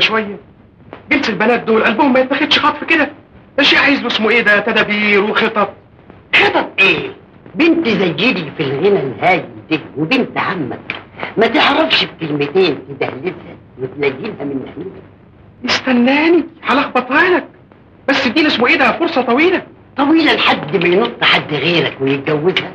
شوية شوية. جنس البنات دول قلبهم ما يتاخدش خطف كده. ده شيء عايز له اسمه إيه ده؟ تدابير وخطط. خطط إيه؟ بنت زي دي في الغنى الهايل دي وبنت عمك. ما تعرفش بكلمتين تدهلسها وتنجلها من ناحيتك استناني هلخبطها لك بس اديني اسمه إيه ده؟ فرصة طويلة. طويلة لحد ما ينط حد غيرك ويتجوزها.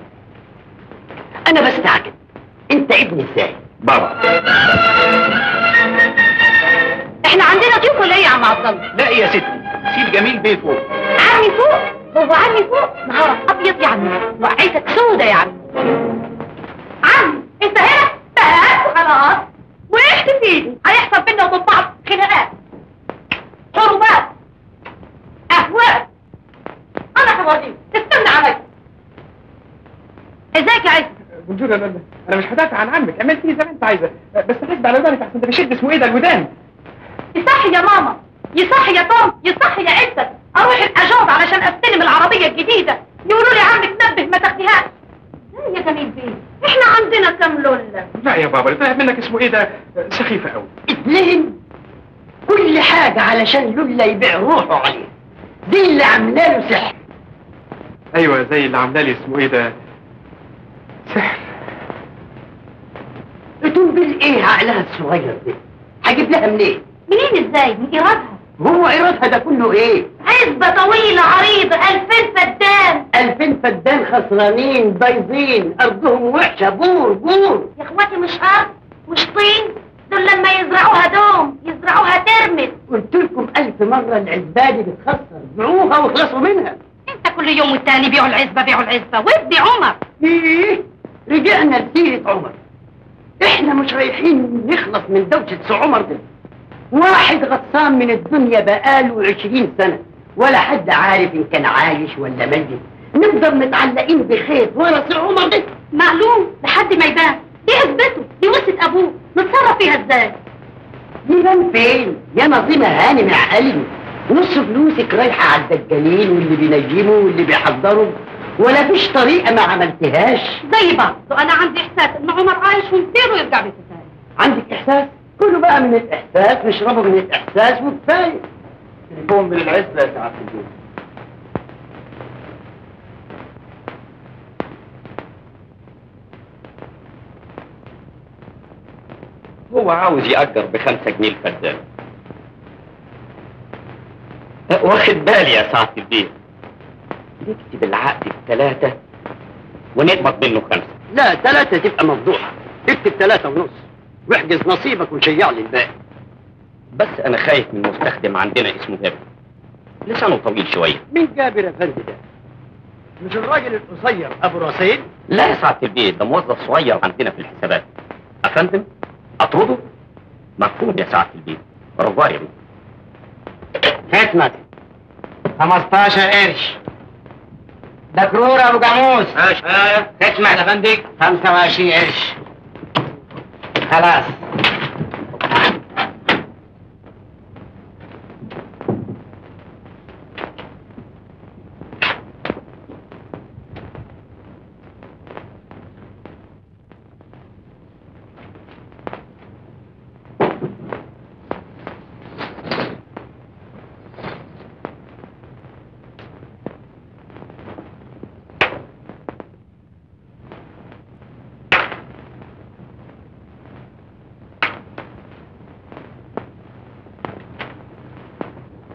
ازيك يا عز. بونجور أنا أنا مش هدافع عن عمك. اعمل فيه زي ما انت عايزه بس حسب على ودانك احسن ده بيشد اسمه إيه ده الودان. يصحي يا ماما. يصحي يا طام يصحي يا عزت أروح الاجاز علشان أستلم العربية الجديدة. يقولوا لي عمك نبه ما تاخديهاش. إزاي يا جميل بيه. إحنا عندنا كام لولة. لا يا بابا اللي طلع منك اسمه إيه ده؟ سخيفة قوي اتنين. كل حاجة علشان لولا يبيع روحه عليه. دي اللي عاملة له سحر. أيوه زي اللي عاملة لي اسمه إيه ده؟ سحر تنبل إيه عقلها الصغير ده هجيب لها منين؟ منين إزاي من إيرادها. هو إيرادها ده كله إيه؟ عزبة طويلة عريضة ألفين فدان. ألفين فدان خسرانين بايظين أرضهم وحشة بور بور. يا إخواتي مش أرض مش طين. دول لما يزرعوها دوم يزرعوها ترمس قلت لكم ألف مرة العزبة دي بتخسر. بيعوها واخلصوا منها. انت كل يوم والتاني بيعوا العزبة بيعوا العزبة. وابني عمر. إيه؟ رجعنا لسيرة عمر. إحنا مش رايحين نخلص من دوشة سي عمر ده. واحد غطسان من الدنيا بقاله عشرين سنة ولا حد عارف إن كان عايش ولا ميت. نفضل متعلقين بخيط ورا سي عمر ده. معلوم لحد ما يبان. دي عزبته دي وسط أبوه. نتصرف فيها إزاي؟ يبان فين؟ يا نظيمة هانم يا حلمي نص فلوسك رايحة على الدجالين واللي بينجموا واللي بيحضروا. ولا فيش طريقة ما عملتهاش. زي بعض. أنا عندي إحساس إن عمر عايش ومصيره يرجع بيته تاني عندك إحساس؟ كله بقى من الإحساس نشربه من الإحساس وكفايه تليفون من العزبه يا سعادة الدين هو عاوز يأجر بخمسة جنيه الفدان واخد بالي يا سعادة البيت نكتب العقد بثلاثة ونقبض منه خمسة. لا ثلاثة تبقى مفضوحة اكتب ثلاثة ونص. واحجز نصيبك وشيع لي الباقي بس أنا خايف من مستخدم عندنا اسمه جابر. لسانه طويل شوية. مين جابر يا فندم ده؟ مش الراجل القصير أبو رصيد؟ لا يا سعادة البيت ده موظف صغير عندنا في الحسابات. أفندم أطرده؟ مفهوم يا سعادة البيت. رفاع يا هات مات 15 قرش. ده كرور ابو جاموس ماشي اسمع يا فندم 25 قرش خلاص.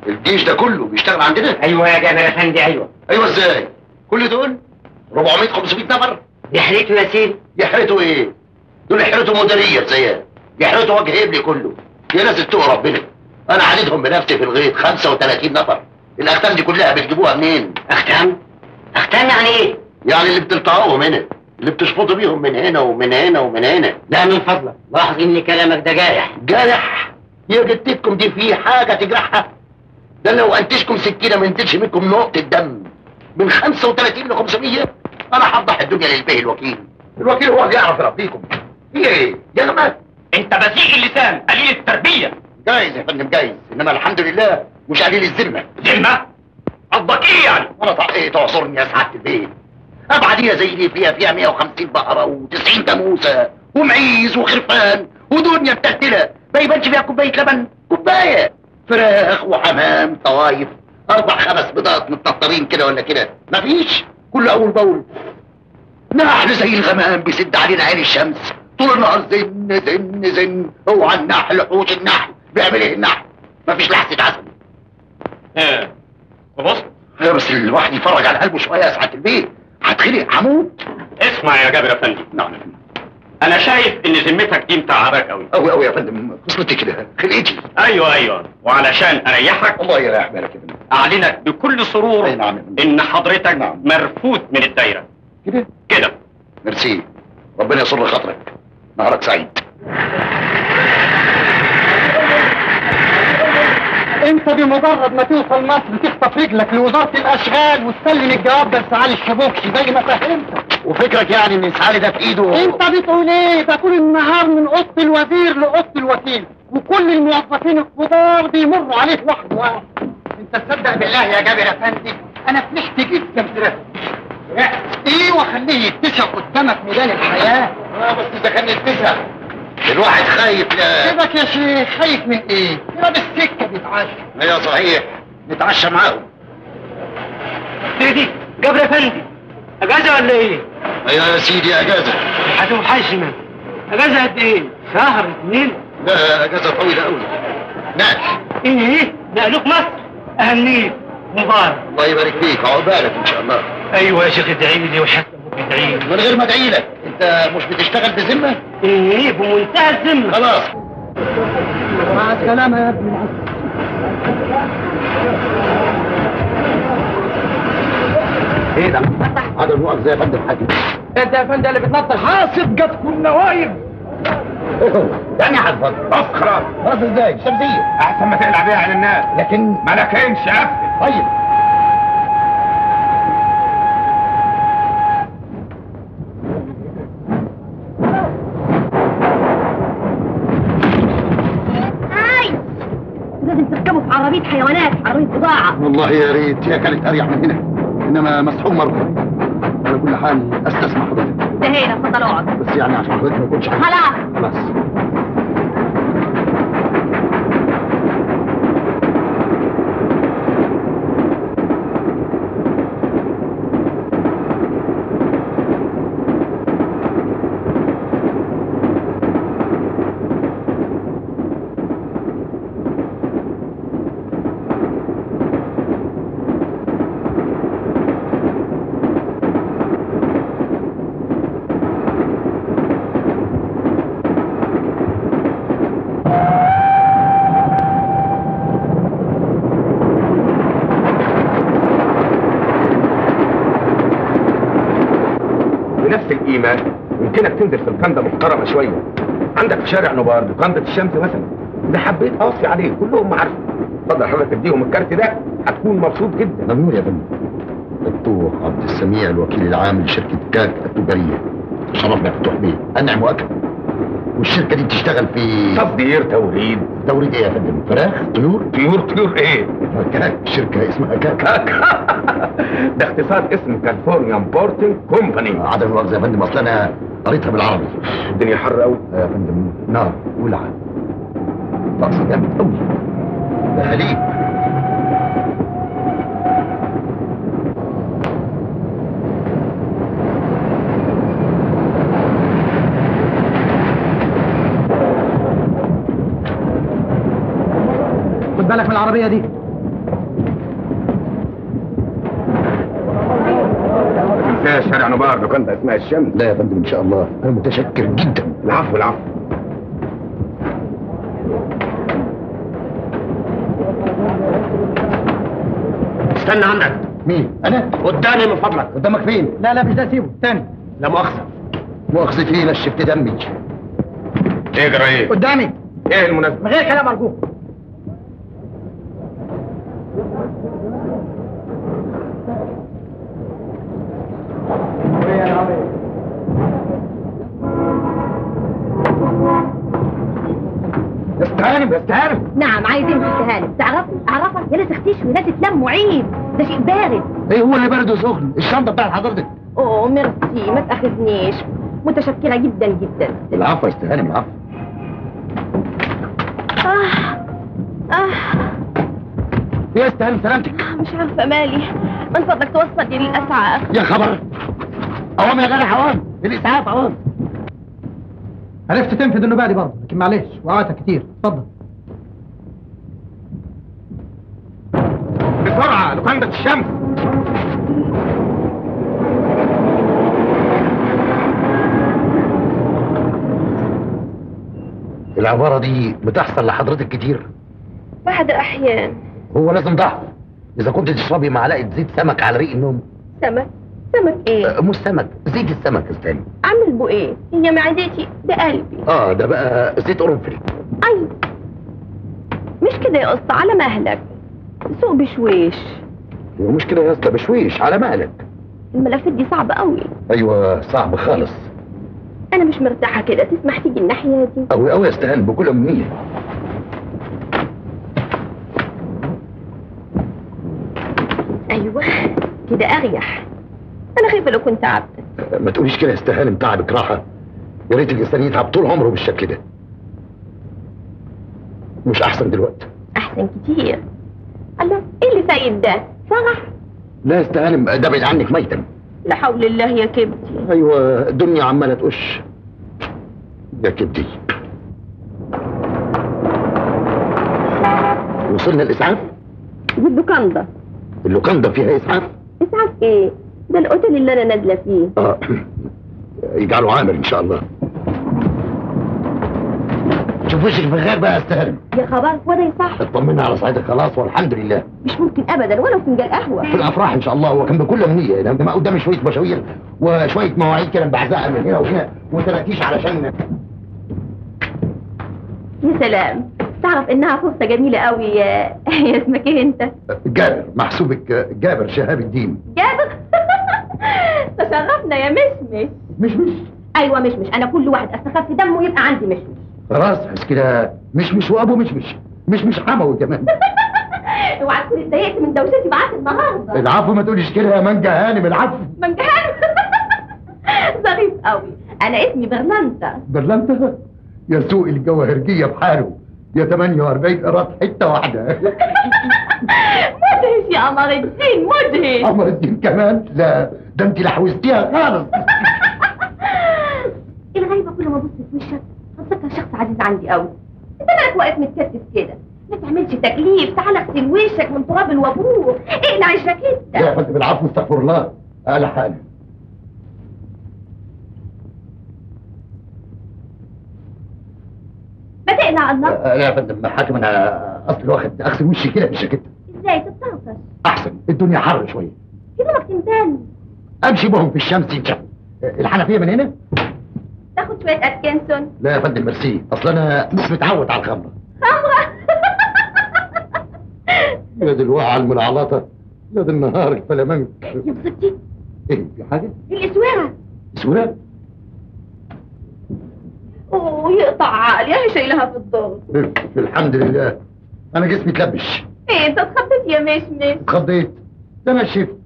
الجيش ده كله بيشتغل عندنا؟ أيوه يا جابر افندي أيوه. أيوه إزاي؟ كل دول؟ 400 500 نفر. يحرقته يا سيدي. يحرتوا إيه؟ دول يحرتوا مديريه زيها يحرتوا وجه ابني كله. يا ناس اتقوا ربنا. أنا عددهم بنفسي في الغيط 35 نفر. الأختام دي كلها بتجيبوها منين؟ أختام؟ أختام يعني إيه؟ يعني اللي بتلطعوهم هنا اللي بتشفطوا بيهم من هنا ومن هنا ومن هنا. لا من فضلك لاحظ إن كلامك ده جارح. جارح؟ يا جدتكم دي في حاجة تجرحها؟ ده لو انتجكم سكينة ما ينتجش منكم نقطة دم. من 35 ل 500 أنا هفضح الدنيا للبيه الوكيل. الوكيل هو اللي يعرف يربيكم في إيه؟ يا جماعة. أنت بذيء اللسان قليل التربية. جايز يا فندم جايز. إنما الحمد لله مش قليل الذمة. ذمة؟ قصدك إيه يعني. وأنا إيه تعصرني يا سعادة البيت. أبعدية زي دي فيها فيها 150 بقره و90 جاموسه ومعيز وخرفان ودنيا متلتله ما يبانش فيها كوباية لبن. كوباية. فراخ وحمام طوايف أربع خمس بيضات متنطرين كده ولا كده. مفيش؟ كل أول بأول. نحل زي الغمام بيسد علينا عين الشمس. طول النهار زن زن زن. أوعى النحل حوش النحل. بيعمل إيه النحل؟ مفيش لحسة عسل. إيه وبص بس الواحد يتفرج على قلبه شوية يا سعاده البيت. هتخلق هموت. اسمع يا جابر افندي نعم يا فندم. أنا شايف إن ذمتك دي متعباك قوي قوي قوي يا فندم وصلتي كده. خلقتي أيوه أيوه. وعلشان أريحك. الله يريح بالك يا فندم. أعلنك بكل سرور أي نعم. إن حضرتك نعم. مرفوض من الدايرة. كده؟ كده. ميرسي. ربنا يسر خاطرك. نهارك سعيد. انت بمجرد ما توصل مصر تخطف رجلك لوزارة الأشغال وتسلم الجواب ده لسعالي الشبوكشي زي ما فهمت. وفكرك يعني إن سعالي ده في إيده؟ انت بتقول إيه؟ ده طول النهار من أوضة الوزير لأوضة الوكيل. وكل الموظفين الكبار بيمروا عليه واحد واحد. انت تصدق بالله يا جابر افندي؟ أنا فرحت جدا فرحت إيه وخليه يتسع قدامك ميدان الحياة. آه بس إذا كان يتسع الواحد خايف لا. سيبك يا شيخ؟ خايف من إيه؟ كده بالسكه بيتعشى أيوه صحيح. نتعشى معاهم. سيدي جابر أفندي. أجازة ولا إيه؟ أيوه يا سيدي أجازة. هتوحشنا أجازة قد إيه؟ شهر اتنين لا أجازة طويلة قوي نقل إيه؟ نقلوك مصر. اهنيك مبارك. الله يبارك فيك. عقبالك إن شاء الله. أيوه يا شيخ ادعي لي وحتى. ادعي من غير ما ادعي لك انت مش بتشتغل بذمة؟ إيه بمنتهى الذمة. خلاص. مع السلامة يا ابني إيه ده؟ هذا المؤاخذة يا فندم حاجة أنت يا فندم اللي بتنطر حاسب جاتكم نوايب يعني حضرتك خلاص خلاص إزاي؟ شمسية. أحسن ما تقلع بيها على الناس. لكن ما لكنش قفل طيب. والله يا ريت. هي كانت أريح من هنا. إنما مسحوق مرة. على كل حال أستسمح حضرتك انتهينا اتفضل اقعد. بس يعني عشان حضرتك ما حاجة خلاص. خلاص. عندك في شارع نوبار دكانة الشمس مثلا. إذا حبيت أوصي عليه. كلهم عارفين اتفضل حضرتك اديهم الكارت ده. هتكون مبسوط جدا. ممنون يا فندم. فتوح عبد السميع الوكيل العام لشركة كاك التجارية. شرفنا يا فتوح بيه. أنعم وأكرم والشركة دي بتشتغل في تصدير توريد. توريد إيه يا فندم؟ فراخ؟ طيور؟ طيور طيور إيه؟ كاك شركة اسمها كاك ده اختصار اسم California Importing Company. عدم المؤاخذة يا فندم. أصل أنا قريتها بالعربي. الدنيا حر قوي يا فندم نار ولعة طقس جامد قوي ده خليج خد بالك من العربية دي ده دكانة اسمها الشمس لا يا فندم إن شاء الله. أنا متشكر جدا. العفو العفو. استنى عندك. مين؟ أنا؟ قدامي من فضلك. قدامك فين؟ لا لا مش ده سيبه. تاني لا مؤاخذة. مؤاخذتي إيه نشفت دمي إيه جرى إيه؟ قدامي. إيه المناسبة؟ من غير كلام أرجوك. إيه هو اللي برد وسخن. الشنطة بتاعت حضرتك. أوه ميرسي ما تأخذنيش. متشكرة جدا جدا. العفو يا استهانم العفو. آه آه. يا استهانم سلامتك. مش عارفة مالي. من فضلك توصلني للاسعاف يا خبر. اوام يا جدع اوام الاسعاف اوام عرفت تنفذ النباة دي برضه لكن معلش وقعتها كتير. اتفضل. بسرعة لوكاندا الشمس. العبارة دي بتحصل لحضرتك كتير. بعد أحيان. هو لازم ضعف إذا كنت تشربي معلقة زيت سمك على ريق النوم. سمك؟ سمك إيه؟ أه، مش سمك زيت السمك استهانم عامل بو إيه؟ هي معدتي ده قلبي. آه ده بقى زيت قرنفل أي. مش كده يا قصة على مهلك. سوق بشويش. هو مش كده يا اسطى بشويش على مهلك. الملفات دي صعبة قوي. أيوه صعب خالص. أنا مش مرتاحة كده تسمح تيجي الناحية دي؟ قوي قوي يا استهانم بكل امنيه أيوه كده أريح. أنا خايفة لو كنت تعبت. ما تقوليش كده يا استهانم تعبك راحة. يا ريت الإنسان يتعب طول عمره بالشكل ده. مش أحسن دلوقتي. أحسن كتير. الله إيه اللي فايد ده؟ فرح لا استهانم ده بعيد عنك ميتا. لا حول الله يا كبدي. أيوه الدنيا عمالة تقش. يا كبدي. وصلنا الإسعاف؟ دي الدكان اللوكاندا فيها إسعاف؟ إسعاف إيه؟ ده الأوتيل اللي أنا نازلة فيه. آه يجعله عامر إن شاء الله. شوف وشك بخير بقى استهانم يا خبر وده صح اطمنا على صحتك خلاص والحمد لله. مش ممكن ابدا ولو فنجان قهوة. في الأفراح إن شاء الله هو كان بكل أمنية. لما ما قدامي شوية مشاوير وشوية مواعيد كده بعزقها من هنا وهنا وتراتيش علشان يا سلام. تعرف إنها فرصة جميلة قوي يا يا اسمك إيه أنت؟ جابر محسوبك جابر شهاب الدين. جابر؟ تشرفنا يا مشمش. مش مش أيوه مشمش أنا كل واحد أستخف دمه يبقى عندي مشمش. خلاص بس كده مش مش وابو مش مش مش مش حموي كمان. اوعى تكون اتضايقت من دوشتي معاك النهارده. العفو ما تقوليش كده يا مانجا هانم العفو من جهان؟ ظريف قوي. أنا اسمي برلانتا. برلنتا يا سوق الجواهرجية بحاله. يا 48 قراط حتة واحدة. مدهش يا قمر الدين مدهش. قمر الدين كمان؟ لا ده انت لحوزتيها خالص. الغريبة كل ما ابص في وشك. اتذكر شخص عزيز عندي قوي أنت مالك واقف متكتف كده. ما تعملش تكليف. تعال اغسل وشك من تراب الوابور اقلع الجاكيتة يا فندم العفو استغفر الله. قال حالي. ما تقلع الله. لا يا فندم حاكم أنا اصل واخد أغسل وشي كده بالجاكيته إزاي؟ تتطرطش أحسن الدنيا حر شوية. كده ما بتنتاني أمشي بهم في الشمس شاء الله الحنفية من هنا؟ تاخد شوية اتكنسون لا يا فندم ميرسي. أصل أنا مش متعود على الخمره خمرة يا دي الوقعه الملعلطه يا دي النهار الفلامنك. يا مصيبتي إيه في حاجة؟ الاسوارة سهوله أوه يقطع عقلي. اهي شايلها في الضغط الحمد لله. أنا جسمي اتلبش. إيه أنت اتخضيت يا مشمش اتخضيت. ده أنا شفت.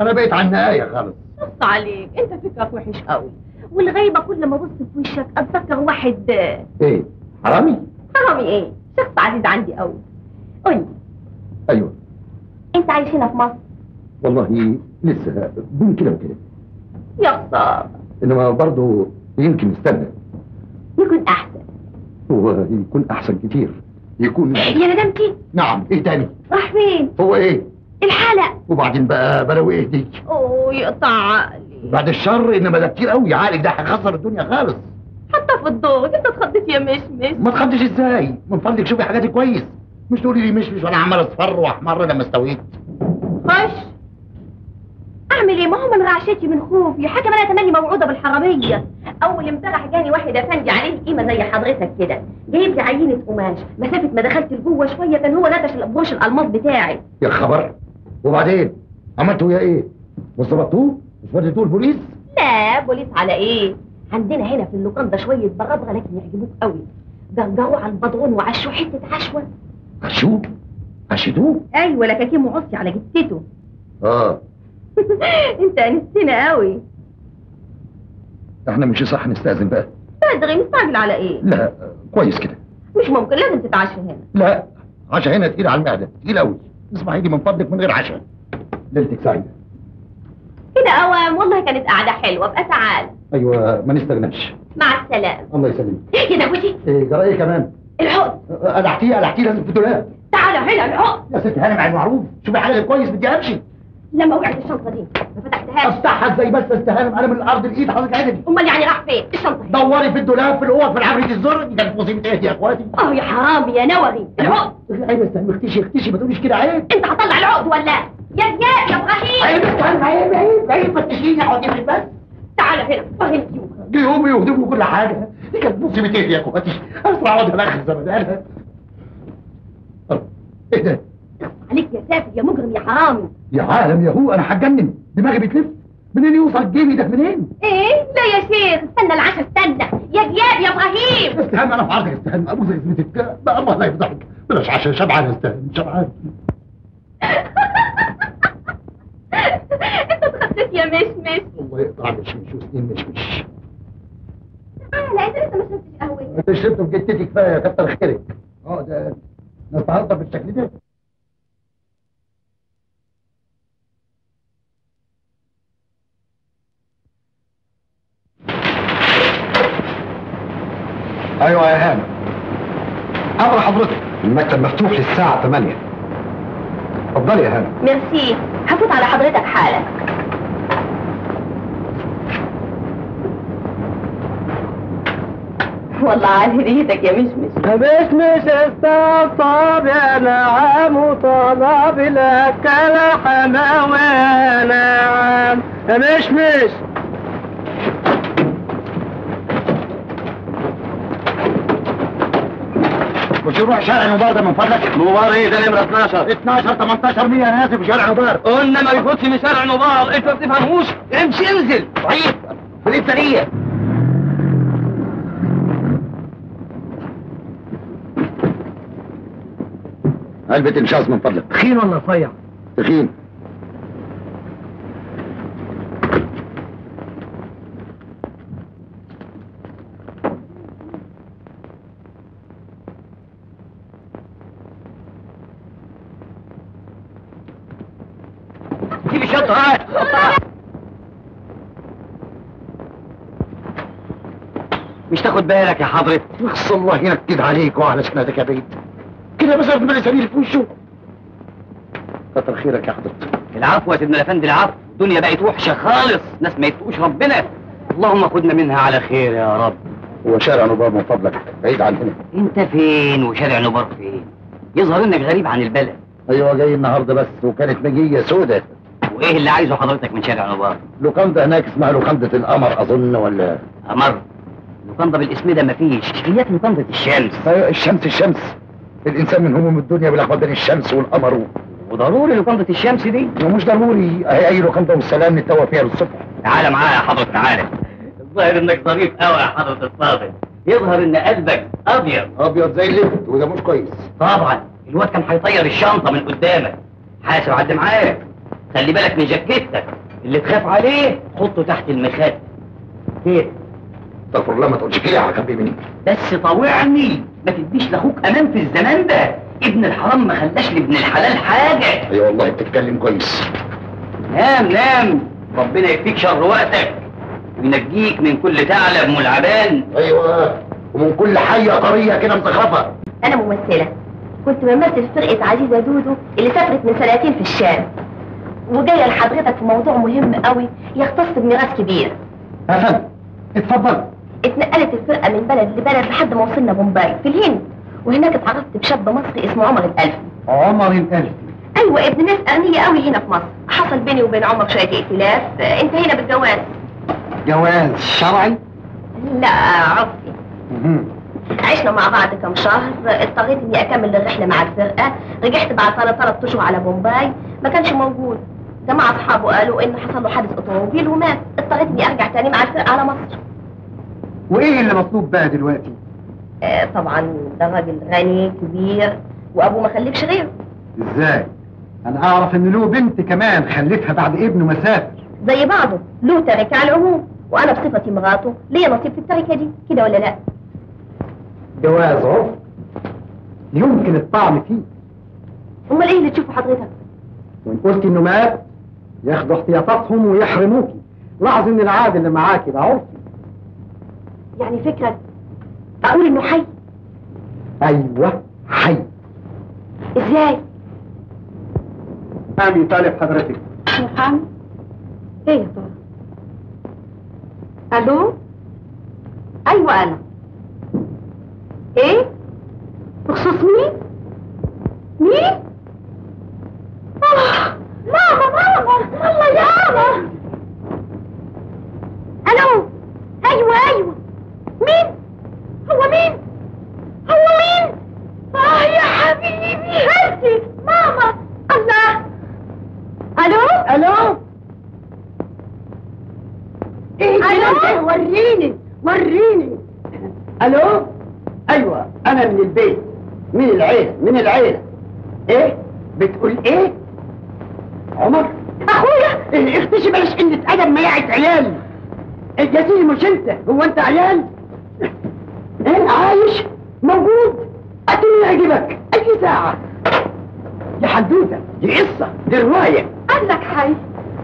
أنا بقيت على النهاية خالص. نص عليك. أنت فكرك وحش قوي والغيبة كل ما ابص في وشك أتذكر واحد آه، إيه؟ حرامي؟ حرامي إيه؟ شخص عزيز عندي قوي قولي. أيوه. أنت عايش هنا في مصر؟ والله لسه بين كده وكده. يا خسارة. إنما برضه يمكن نستنى يكون أحسن. هو يكون أحسن كتير. يكون يا ندمتي نعم. إيه تاني؟ راح فين؟ هو إيه؟ الحلق وبعدين بقى بلاوي إيه دي أوه يقطع عقلي بعد الشر إنما ده كتير قوي. عقلك ده هيخسر الدنيا خالص. حتى في الضغط انت اتخضيت يا مشمش ما تخدش إزاي؟ من فضلك شوفي حاجاتي كويس. مش تقولي لي مش مش وأنا عمال أصفر وأحمر لما استويت. خش. أعمل إيه؟ ما هو من رعشتي من خوفي. حاجة أنا تملي موعودة بالحرامية. أول امبارح جاني واحد أفندي عليه قيمه زي حضرتك كده. جايب لي عينة قماش. مسافة ما دخلت لجوه شوية كان هو نتش البروش الألماس بتاعي. يا خبر. وبعدين؟ عملتوا يا إيه؟ مش مش وديتوه البوليس لا بوليس على إيه؟ عندنا هنا في اللوكاندة شوية بغبغه لكن يعجبوك قوي. جرجروا على البدرون وعشوا حتة عشوة. عشوه؟ عشتوه؟ أيوه لكاكيم وعصي على جثته. آه. أنت أنستنا قوي. إحنا مش صح نستأذن بقى. بدري مستعجل على إيه؟ لا كويس كده. مش ممكن لازم تتعشى هنا. لا عشاء هنا تقيل على المعدة تقيل قوي. اسمعي لي من فضلك من غير عشاء ليلتك سعيدة. كده اوام والله كانت قعده حلوة. بقى تعال. أيوه ما نستغناش. مع السلامة. الله يسلمك. يا داوودي إيه جرى إيه كمان. العقد قلعتيه قلعتيه لازم في الدولاب. تعال هنا العقد يا ست هانم على المعروف شوفي حاجة كويس بدي أمشي. لما وقعت الشنطة دي ما فتحتهاش. أفتحها إزاي بس يا ست هانم؟ أنا من الأرض الايد حضرتك عدل أمال يعني راح فين؟ الشنطة. دوري في الدولاب في الأوض في العفريت الزر. دي كانت مصيبه إيه يا إخواتي؟ آه يا حرامي يا نوغي العقد عيب استنى اختشي اختشي. ما تقوليش كده عيب. أنت هطلع العقد ولا؟ يا زياد يا إبراهيم عيب استنى عيب عيب عيب ما تشيلي اقعدي في البس تعال هنا فهمت يوم جيهم يهدموا كل حاجة دي كانت مصيبه إيه يا اخواتي اسرع وجه الآخر زمدانها إيه ده عليك يا سافر يا مجرم يا حرامي يا عالم يا هو أنا هتجنن دماغي بتلف منين يوصل جيبي ده منين إيه لا يا شيخ استنى العشاء استنى يا زياد يا إبراهيم استهان أنا في عرضك استهان ابو زي زمتك بقى الله لا يفضحك بلاش عشان شبعان استهان شبعان انت اتخطيت يا مشمش الله يقطع مشمش وسنين مشمش لا أنت لسه ما شربتش قهوة. أنت شربت بجدتي كفاية كتر خيرك. آه ده نتعرض بالشكل ده. أيوه يا هانم. أمر حضرتك. المكتب مفتوح للساعة 8 اتفضلي يا هانم. ميرسي. هفوت على حضرتك حالا. والله على هديتك يا مشمش. مشمش استطاب يا نعم وطلب لك الحما ونعم. مشمش مش يروح شارع نبار ده من فضلك؟ نوار إيه؟ ده نمرة 12 12 18 100 أنا آسف في شارع نبار قلنا ما يفوتش من شارع نوبار. أنت ما بتفهموش امشي انزل. ضعيف في الانسانيه علبة انشاص من فضلك. تخين ولا رفيع؟ تخين جيب الشنطة هات مش تاخد بالك يا حضرتك نقص الله ينكد عليك وعلى سنتك يا بيت. كده بس من سبيل في وشه. كتر خيرك يا حضرتك العفو يا سيدنا الأفندي العفو. الدنيا بقت وحشة خالص. ناس ما يتقوش ربنا. اللهم خدنا منها على خير يا رب. هو شارع نبار من فضلك. بعيد عن هنا. أنت فين وشارع نوبار فين؟ يظهر إنك غريب عن البلد. أيوه جاي النهارده بس وكانت مجيه سودة. وإيه اللي عايزه حضرتك من شارع نوبار لوكاندا هناك اسمها لوكاندا القمر أظن ولا؟ أمر لوكاندا بالاسم ده مفيش. هي لوكاندا الشمس. أيوة الشمس الشمس. الإنسان من هموم الدنيا بيلخبط بين الشمس والقمر. و... وضروري لوكاندا الشمس دي؟ ومش ضروري. أهي أي لوكاندا والسلام نتوى فيها للصبح. تعالى معايا يا حضرة تعالى الظاهر إنك ظريف قوي يا حضرة الفاضل. يظهر إن قلبك أبيض. أبيض زي اللفت وده مش كويس. طبعا. الواد كان هيطير الشنطة من قدامك. حاسب عد معاك. خلي بالك من جاكيتك. اللي تخاف عليه حطه تحت المخدة. كده. استغفر الله ما تقولش كده يا حبيبي بس طوعني ما تديش لأخوك أمان في الزمان ده. ابن الحرام ما خلاش لابن الحلال حاجة. أيوه والله بتتكلم كويس. نام نام. ربنا يكفيك شر وقتك. وينجيك من كل ثعلب ملعبان. أيوه. ومن كل حية قريه كده مزخرفة. أنا ممثلة. كنت بمثل فرقة عزيزه دودو اللي سافرت من سنتين في الشام. وجاية لحضرتك في موضوع مهم قوي يختص بميراث كبير. يا فندم اتفضل. اتنقلت الفرقة من بلد لبلد لحد ما وصلنا بومباي في الهند. وهناك اتعرفت بشاب مصري اسمه عمر الألفي. عمر الالف أيوه ابن ناس أغنياء قوي هنا في مصر. حصل بيني وبين عمر شوية ائتلاف. انتهينا بالجواز. جواز شرعي؟ لا عرفي. عشنا مع بعض كم شهر. اضطريت إني أكمل الرحلة مع الفرقة. رجعت بعد ثلاث ثلاث اشهر على بومباي. ما كانش موجود. جماعة أصحابه قالوا انه حصل له حادث أوتوموبيل ومات. اضطريت إني أرجع تاني مع الفرقة على مصر. وإيه اللي مطلوب بقى دلوقتي؟ آه طبعا ده راجل غني كبير وأبوه ما خلفش غيره. إزاي؟ أنا أعرف إن له بنت كمان خلفها بعد ابنه ما سافر زي بعضه. له تركة على العموم وأنا بصفتي مراته. ليا نصيب في التركة دي كده ولا لا؟ جواز عرف. يمكن الطعن فيه. أمال إيه اللي تشوفه حضرتك؟ وإن قلت إنه مات ياخدوا احتياطاتهم ويحرموكي. لاحظ إن العاد اللي معاكي ده عرفي. يعني فكرة أقول إنه حي؟ أيوه حي. إزاي؟ امي طالب حضرتك. محمد إيه يا ترى ألو؟ أيوه أنا. إيه؟ بخصوص مين؟ مين؟ آه، ماما ماما الله يا ماما ألو أيوه أيوه مين هو مين هو مين آه يا حبيبي هاتي ماما الله ألو ألو إيه ألو؟ ده وريني وريني ألو؟ أيوه أنا من البيت من العيلة من العيلة. إيه؟ بتقول إيه؟ عمر. أخويا اختشي بلاش قلة أدب مياعة عيال. يا سيدي مش أنت هو أنت عيال؟ إيه عايش؟ موجود. اتني يعجبك أي ساعة؟ دي حدوتة دي قصة دي رواية. قال لك حي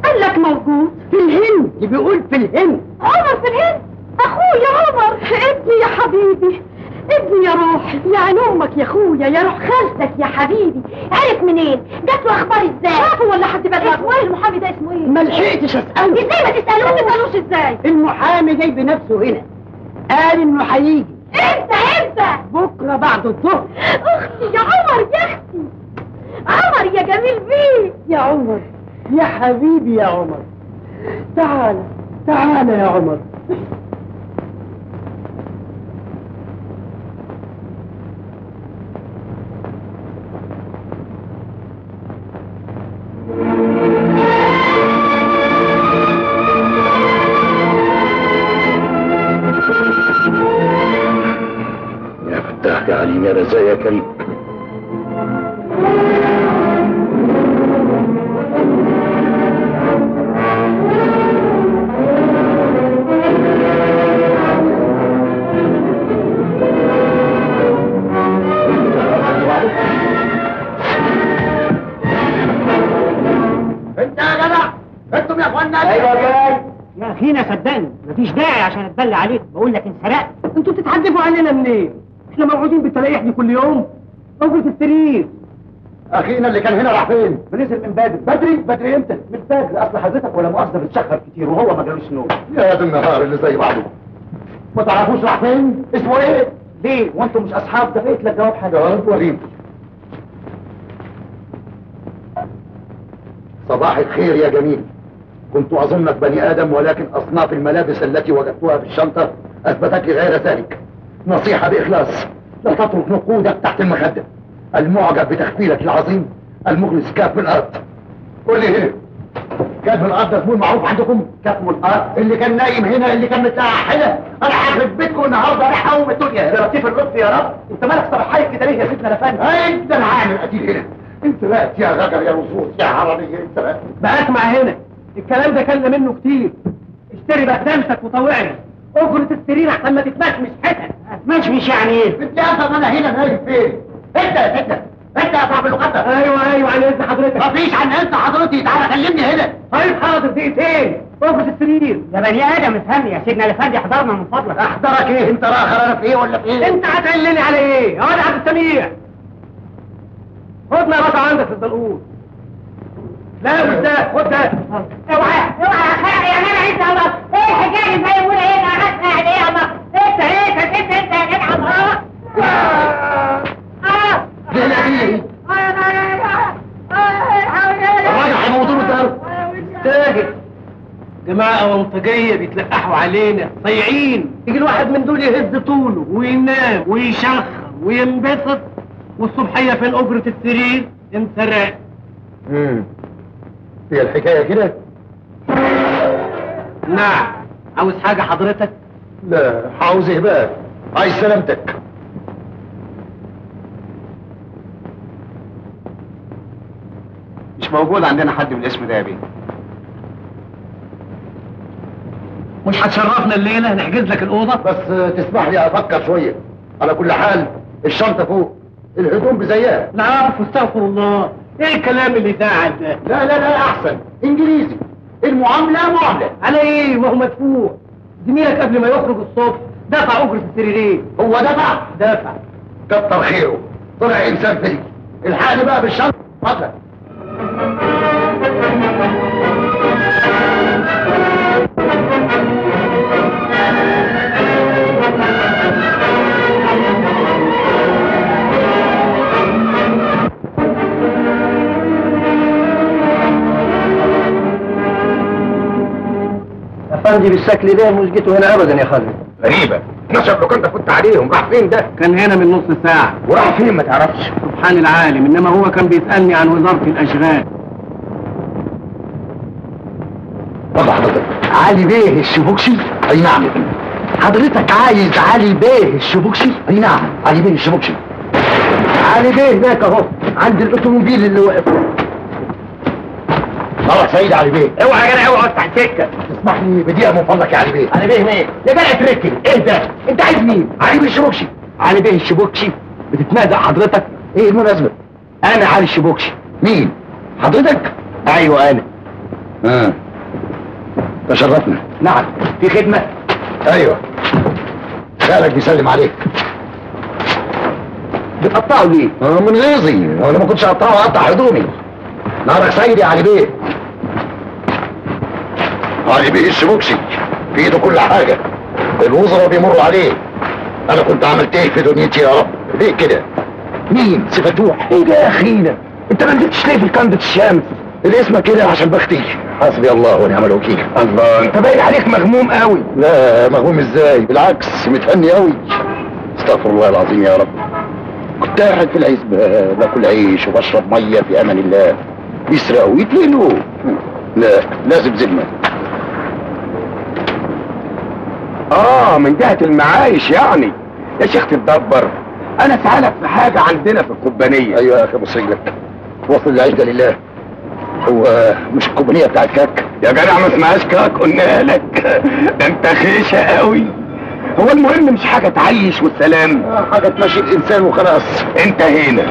قال لك موجود. في الهند بيقول في الهند. عمر في الهند؟ أخويا عمر. ابني يا حبيبي. ابني يا روحي يا عين أمك يا أخويا. يا روح خالتك يا حبيبي. عرف منين؟ جات له أخبار إزاي؟ شافه ولا حد بلغه اسمه إيه المحامي ده؟ اسمه إيه؟ ما لحقتش أسأله. إزاي ما تسألوش؟ ما تسألوش إزاي؟ المحامي جاي بنفسه هنا. قال إنه هيجي. إمتى؟ إمتى؟ بكرة بعد الظهر. أختي يا عمر يا أختي. عمر يا جميل بيه يا عمر. يا حبيبي يا عمر. تعال. تعال يا عمر. يا عليم يا يا انت يا جدع أنتم يا اخوانا أيوه جاي يا اخينا صدقني مفيش داعي عشان اتبلى عليك بقول لك انسرقت. أنتوا بتتحدفوا علينا منين؟ إحنا موعودين بالتلاقيح دي كل يوم. في السرير. اخينا اللي كان هنا راح فين؟ بنزل من بدري. بدري؟ بدري إمتى؟ من بدري. أصل حضرتك ولا مؤاخذة بتشخر كتير وهو ما جالوش نوم. يا دي النهار اللي زي بعضه. ما تعرفوش راح فين؟ اسمه إيه؟ ليه؟ وأنتم مش أصحاب؟ ده بقيت لك جواب حاجة. جواب وريني. صباح الخير يا جميل. كنت اظنك بني آدم ولكن أصناف الملابس التي وجدتها في الشنطة أثبتت لي غير ذلك. نصيحة بإخلاص. لا تترك نقودك تحت المخدة. المعجب بتخفيلك العظيم المخلص كاف الأرض. قول لي هنا. كاف الأرض ده معروف عندكم؟ كاف الأرض. اللي كان نايم هنا اللي كان متلعب هنا. أنا هخرب بيتكم النهارده أنا هقوم الدنيا يا لطيف اللطف يا رب. أنت مالك صباحيك كده ليه يا سيدنا لفان أنت اللي عامل. قتيل هنا. أنت بقت يا غجر يا رصوص يا عربيه أنت بقت بقى اسمع هنا. الكلام ده كان منه كتير. اشتري بقدامتك وطوعني. اجرة السرير احسن ما تتمشمش حتت تتمشمش يعني إيه؟ انت افهم أنا هنا نايم فين أنت أنت أنت يا صاحب اللقطه أيوه أيوه عن إذن حضرتك. مفيش عن انت حضرتي. تعالى كلمني هنا. طيب حاضر دقيقتين. اجرة السرير يا بني آدم افهمني. يا سيدنا الافندي احضرنا من فضلك. أحضرك إيه؟ أنت راخر أنا في إيه ولا في إيه؟ أنت هتعلني على إيه؟ يا واد عبد السميع خدنا يا باشا عندك في الزلقوط لا ده خد ده اوعى اوعى يا يا جدع انت الله. إيه الحكاية زي ما إيه؟ أنا قاعد قاعد إيه يا الله. انت إيه انت انت انت يا جدع الله. آه. ليه لا ليه الراجل هيموتوا له الدار. تاهت جماعة وانطجية بيتلقحوا علينا صيعين يجي الواحد من دول يهز طوله وينام ويشخر وينبسط. والصبحية فين أجرة السرير؟ انسرق. امم هي الحكاية كده؟ نعم عاوز حاجة حضرتك؟ لا عاوز إيه بقى؟ عايز سلامتك مش موجود عندنا حد بالاسم ده يا بيه مش هتشرفنا الليلة نحجز لك الأوضة؟ بس تسمح لي أفكر شوية على كل حال الشنطة فوق الهدوم بزيها لا أعرف استغفر الله إيه الكلام اللي ده لا لا لا أحسن. إنجليزي. المعاملة معاملة. على إيه؟ ما هو مدفوع. زميلك قبل ما يخرج الصبح دفع أجرة السريرين. هو دفع؟ دفع. كتر خيره. طلع إنسان فيك. الحقني بقى بالشنطة. اتفضل افندي بالشكل ده مش جيتوا هنا ابدا يا خالد. غريبة. 12 لوكاندا كنت عليهم راح فين ده؟ كان هنا من نص ساعة. وراح فين ما تعرفش؟ سبحان العالم إنما هو كان بيسألني عن وزارة الأشغال. طبعا حضرتك علي بيه الشبوكشي؟ أي نعم يا فندم. حضرتك عايز علي بيه الشبوكشي؟ أي نعم علي بيه الشبوكشي. علي بيه هناك أهو عند الأوتوموبيل اللي واقف. طبعا سيد علي بيه. أوعى يا جدع أوعى. سكه تسمح لي بدقيقه من فضلك يا علي بيه. علي بيه مين؟ يا جدع إيه ده؟ أنت عايز مين؟ علي بيه الشبوكشي. علي بيه الشبوكشي؟ بتتنازع حضرتك؟ إيه المناسبة؟ أنا علي الشبوكشي. مين؟ حضرتك؟ أيوه أنا. آه. تشرفنا. نعم. في خدمة؟ أيوه. خالك بيسلم عليك. بتقطعه ليه؟ آه من غيظي. وأنا ما كنتش اقطعه اقطع هدومي. نهارك سيد يا علي بيه. علي بيه الشبوكشي في ايده كل حاجة. الوزراء بيمروا عليه. أنا كنت عملت إيه في دنيتي يا رب؟ ليه كده؟ مين؟ سفتوح إيه ده يا اخينا أنت ما نزلتش ليه في كندة الشمس؟ الاسم كده عشان بختي. حسبي الله ونعم الوكيل. الله انت باين عليك مغموم قوي؟ لا مغموم إزاي؟ بالعكس متهني قوي. استغفر الله العظيم يا رب. كنت قاعد في العزبة باكل عيش وبشرب مية في أمان الله. يسرقوا يتلقوا لا لازم ذمة آه من جهة المعايش يعني. يا شيخ تتدبر. أنا سألك في حاجة عندنا في القبانية. أيوه يا أخي أبو رجلك وصل العيش ده لله. هو مش الكوبانية بتاع الكاك يا جدع ما اسمهاش كاك قلنا لك. ده انت خيشة قوي. هو المهم مش حاجة تعيش والسلام. آه، حاجة تمشي الإنسان وخلاص. أنت هنا.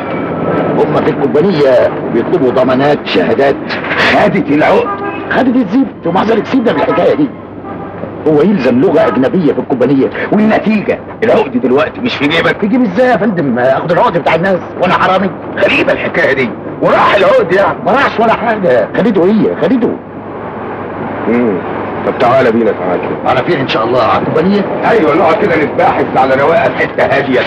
هم في الكوبانية بيطلبوا ضمانات شهادات. خدت العقد. خدت الزفت ومع ذلك سيبنا بالحكاية دي. هو يلزم لغة أجنبية في الكوبانية. والنتيجة؟ العقد دلوقتي مش في جيبك. تجيب إزاي يا فندم؟ اخد العقد بتاع الناس وأنا حرامي. غريبة الحكاية دي. وراح العقد يعني ما راحش ولا حاجة. خدته هي خدته مم. طب تعالى بينا تعالى. على فين إن شاء الله؟ على الكوبانية؟ أيوه نقعد كده نتباحث على رواقة في حتة هاديه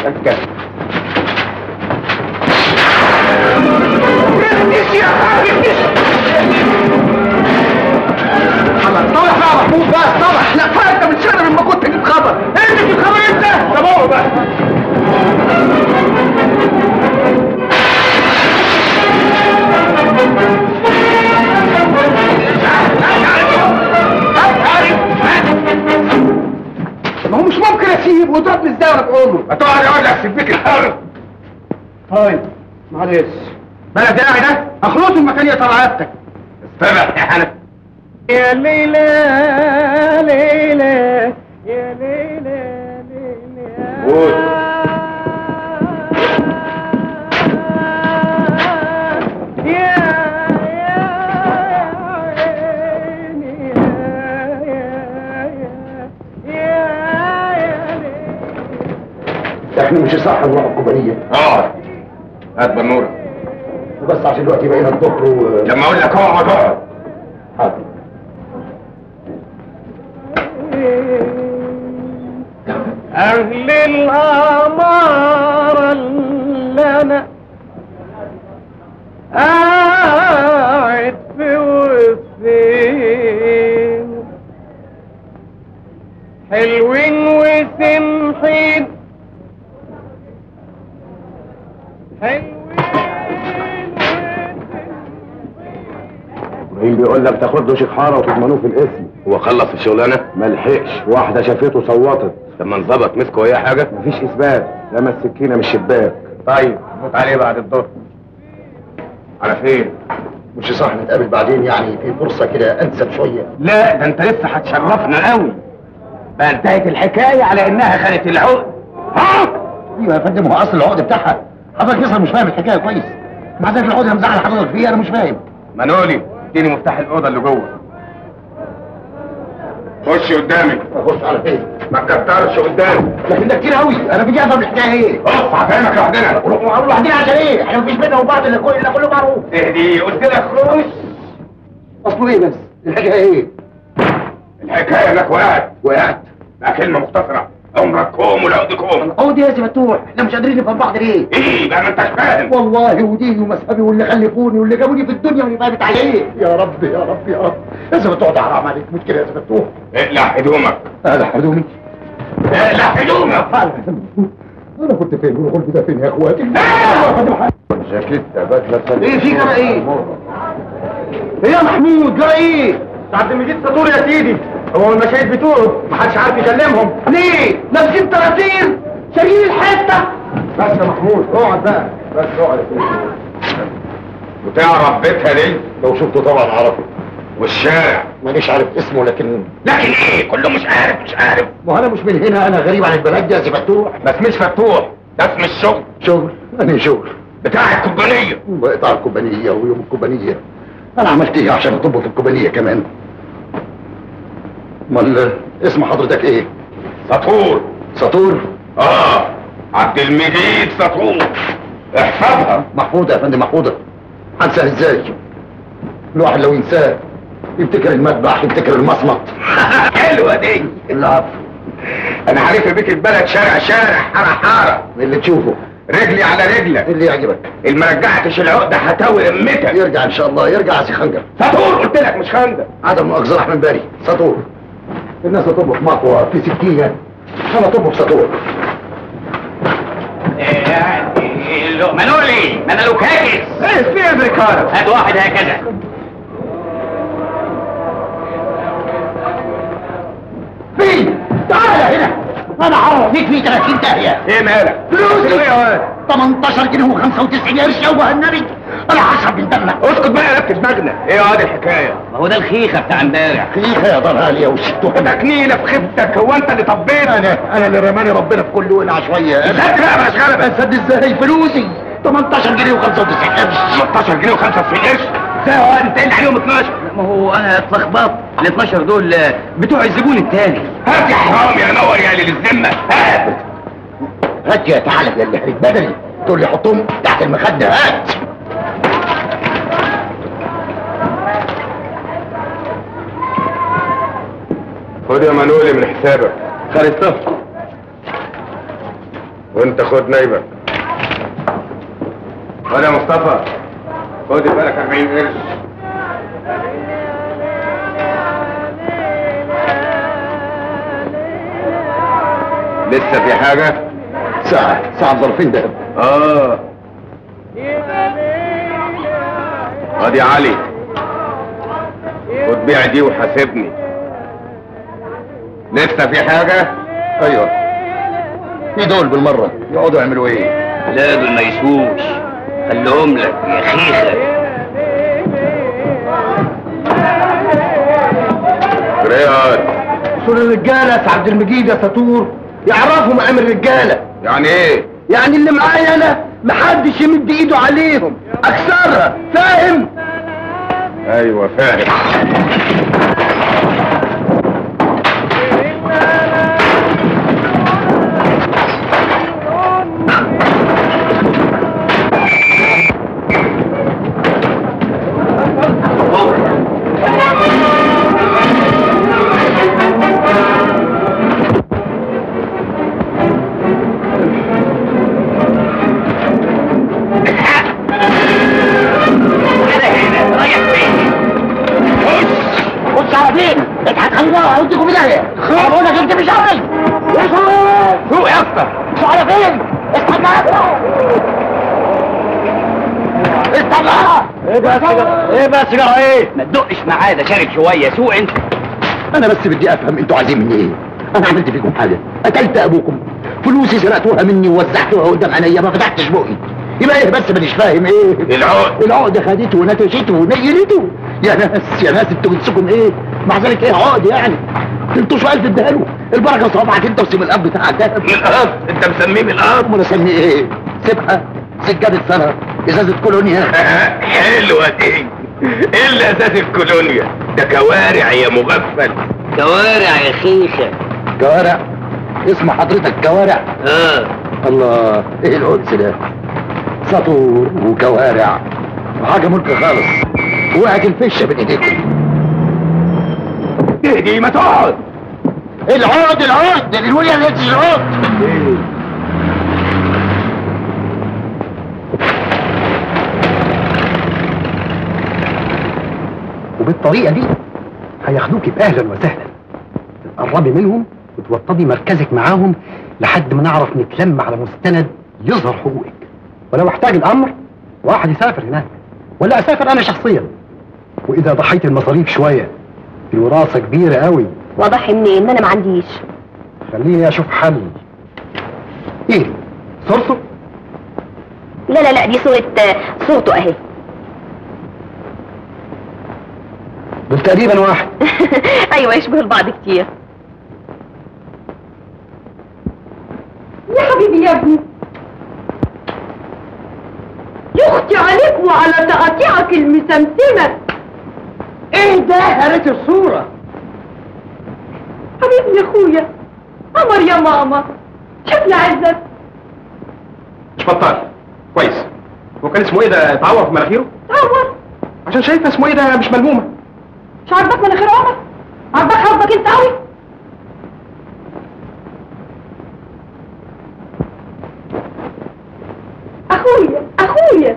ساكته طلع بقى محمود بقى طلع. لا انت بتشرب لما كنت تجيب خبر انت تجيب خبر انت. اقعد بقى ما هو مش ممكن اسيب إزاي وأنا بعمره ما تقعد اقعد احسب بيك الحرب طيب. معلش. بلد قاعد ده؟ اخلصه المكان يا طلعتك. استنى يا حنف يا ليلى ليلى يا ليلى ليلى قول. يا يا عيني يا يا يا يا ليلى إحنا مش صح نروح الكوبانية اقعد هات بنوره بس عشان دلوقتي بقينا الظهر و لما أقول لك اقعد اقعد حاضر. أهل الأمارة أنا قاعد في وسطين حلوين وسمحين له شيخ حارة وتضمنوه في الاسم. هو خلص الشغلانة؟ ما لحقش. واحدة شافته صوتت. لما انظبط مسكوا أي حاجة؟ مفيش إثبات. رمى السكينه من الشباك طيب فوت عليه بعد الظهر على فين مش صح نتقابل بعدين يعني في فرصة كده أنسب شوية. لا ده أنت لسه هتشرفنا قوي. بقى انتهت الحكاية على إنها خانت العقد. ها؟ أيوه يا فندم هو أصل العقد بتاعها؟ حضرتك لسه مش فاهم الحكاية كويس. مع ذلك العقد اللي مزعل حضرتك فيه أنا مش فاهم. منولي اديني مفتاح الاوضه اللي جوه. خش قدامي. أخش على فين؟ ما تكترش قدامي. لكن ده كتير قوي. أنا بدي افهم الحكاية إيه اقف هفهمك لوحدنا. نقول لوحدنا عشان إيه؟ إحنا مفيش بينا وبعض إلا كل إلا كله معروف. اهدي قلت لك خش. أصله إيه بس؟ الحكاية إيه؟ الحكاية إنك وقعت. وقعت. كلمة مختصرة. عمرك كوم والعقد كوم العقد يا سي فتوح إحنا مش قادرين نفهم بعض ليه إيه بقى ما انتش فاهم والله وديني ومذهبي واللي خلفوني واللي جابوني في الدنيا واللي فهمت عليه. يا رب يا رب يا رب يا سي فتوح ده حرام عليك. مش كده يا سي فتوح اقلع هدومك هدومي اقلع هدومك أنا كنت فين؟ والغلب ده فين يا أخواتي؟ جاكيتة بدلة إيه في جرى إيه؟ إيه يا محمود؟ جرى إيه؟ عبد المجيد سطور يا سيدي. هو المشاهد بتوعه. محدش عارف يكلمهم. ليه؟ لابسين تراتير شايلين الحتة. بس يا محمود اقعد بقى بس اقعد يا. وتعرف بيتها دي لو شفته طبعا عرفه. والشارع. مانيش عارف اسمه لكن لكن إيه؟ كله مش عارف مش عارف. ما أنا مش من هنا أنا غريب عن البلد يا سي فتوح. بس مش فتوح ده اسم الشغل. شغل؟ أنا شغل؟ بتاع الكوبانية. بقطع الكوبانية ويوم الكوبانية. أنا عملت إيه عشان اطبق الكوبانية كمان؟ امال اسم حضرتك إيه؟ سطور. سطور؟ آه عبد المجيد سطور. احفظها. محفوظة يا فندم محفوظة. هنساها إزاي؟ الواحد لو ينساه يفتكر المذبح يفتكر المصمت. حلوة دي. العفو. أنا عارف بيك البلد شارع شارع حارة حارة. اللي تشوفه. رجلي على رجلك. اللي يعجبك. اللي ما رجعتش العقده هتاوي أمتك. يرجع إن شاء الله يرجع يا سي خنجر. سطور قلت لك مش خندق عدم مؤاخذة رحمن باري سطور. الناس تطبخ مطوة في سكينة. أنا أطبخ سطور منولي أنا لوكاكس إيه في امريكانو هات واحد هكذا. مين تعال هنا. أنا هوريك في 30 داهية إيه مالك؟ فلوسي إيه يا واد 18 جنيه و95 قرش يا وجه النبي. أنا هشرب من دمك اسكت بقى يا لفت دماغنا إيه يا واد الحكاية؟ ما هو ده الخيخة بتاع امبارح. خيخة يا دار غالية وشتوها تكنينة في خفتك. هو أنت اللي طبيت؟ أنا أنا اللي رماني ربنا في كل ولعة شوية. سد بقى مش غلبة اسد إزاي فلوسي؟ 18 جنيه و95 قرش. 13 جنيه و95 قرش؟ إزاي يا واد أنت اللي عليهم 12 ما هو أنا اتلخبطت ال 12 دول آه، بتوع الزبون التاني. هات يا حرام يا نور يا اللي للذمه هات. هات يا تعالى يا اللي هريك بدني تقول لي حطهم تحت المخدة. هات. خد يا منولي من حسابك. خالص وانت خد نايبك. خد يا مصطفى. خد بالك 40 قرش. لسه في حاجة؟ ساعة ساعة ظرفين دهب آه. خد يا علي خد بيع دي وحاسبني. لسه في حاجة؟ أيوه. في دول بالمرة. يقعدوا يعملوا إيه؟ لا دول ما يسووش خليهم لك يا خيخة. رياض دول الرجاله يا عبد المجيد يا سطور يعرفوا مقام الرجالة. يعني إيه؟ يعني اللي معايا أنا محدش يمد إيده عليهم. اكسرها فاهم؟ أيوه فاهم. إيه بقى سيجاره إيه بقى إيه؟ ما تدقش معاه ده شارب شوية. سوق أنت. أنا بس بدي أفهم أنتوا عايزين مني إيه. أنا عملت فيكم حاجة. قتلت أبوكم. فلوسي سرقتوها مني ووزعتوها قدام عينيا. ما فتحتش بقي. يبقى إيه بس مانيش فاهم إيه؟ العقد. العقد خدته ونتشته ونيلته. يا ناس يا ناس أنتوا بتسكن إيه؟ مع ذلك إيه عقد يعني؟ أنتوا سؤال تديها له البركة صوابعك. أنت وسيب الأب بتاعك. ده الأب. أنت مسميه الأب. امال أسميه إيه؟ سيبها. سجادة سنة. إزازة كولونيا. حلوة دي. إيه اللي أساس الكولونيا ده كوارع يا مغفل. كوارع يا خيخة كوارع؟ اسم حضرتك كوارع. آه. الله إيه القدس ده؟ سطور وكوارع. حاجة ملك خالص. وقعت الفشة بين ايديكم اهدي ما تقعد. العقد العقد الولية لازم العقد وبالطريقة دي هياخدوكي بأهلا وسهلا. تقربي منهم وتوطدي مركزك معاهم لحد ما نعرف نتلم على مستند يظهر حقوقك. ولو احتاج الأمر واحد يسافر هناك. ولا أسافر أنا شخصيا. وإذا ضحيت المصاريف شوية الوراثة كبيرة قوي. واضح مني ان أنا ما عنديش. خليني أشوف حل إيه؟ صرصر لا لا لا دي صورة صورته أهي. تقريبا واحد. أيوه يشبه البعض كتير. يا حبيبي يا ابني. يختي عليك وعلى تقاطيعك المسمسمة. إيه ده؟ يا ريت الصورة. حبيبي يا أخويا قمر يا ماما. شوف عزت مش بطال كويس. هو كان اسمه إيه ده؟ اتعور في مناخيره تعور عشان شايفة اسمه إيه ده مش ملمومة. مش عاجبك مناخير عمر؟ عاجبك حظك انت قوي؟ أخويا أخويا.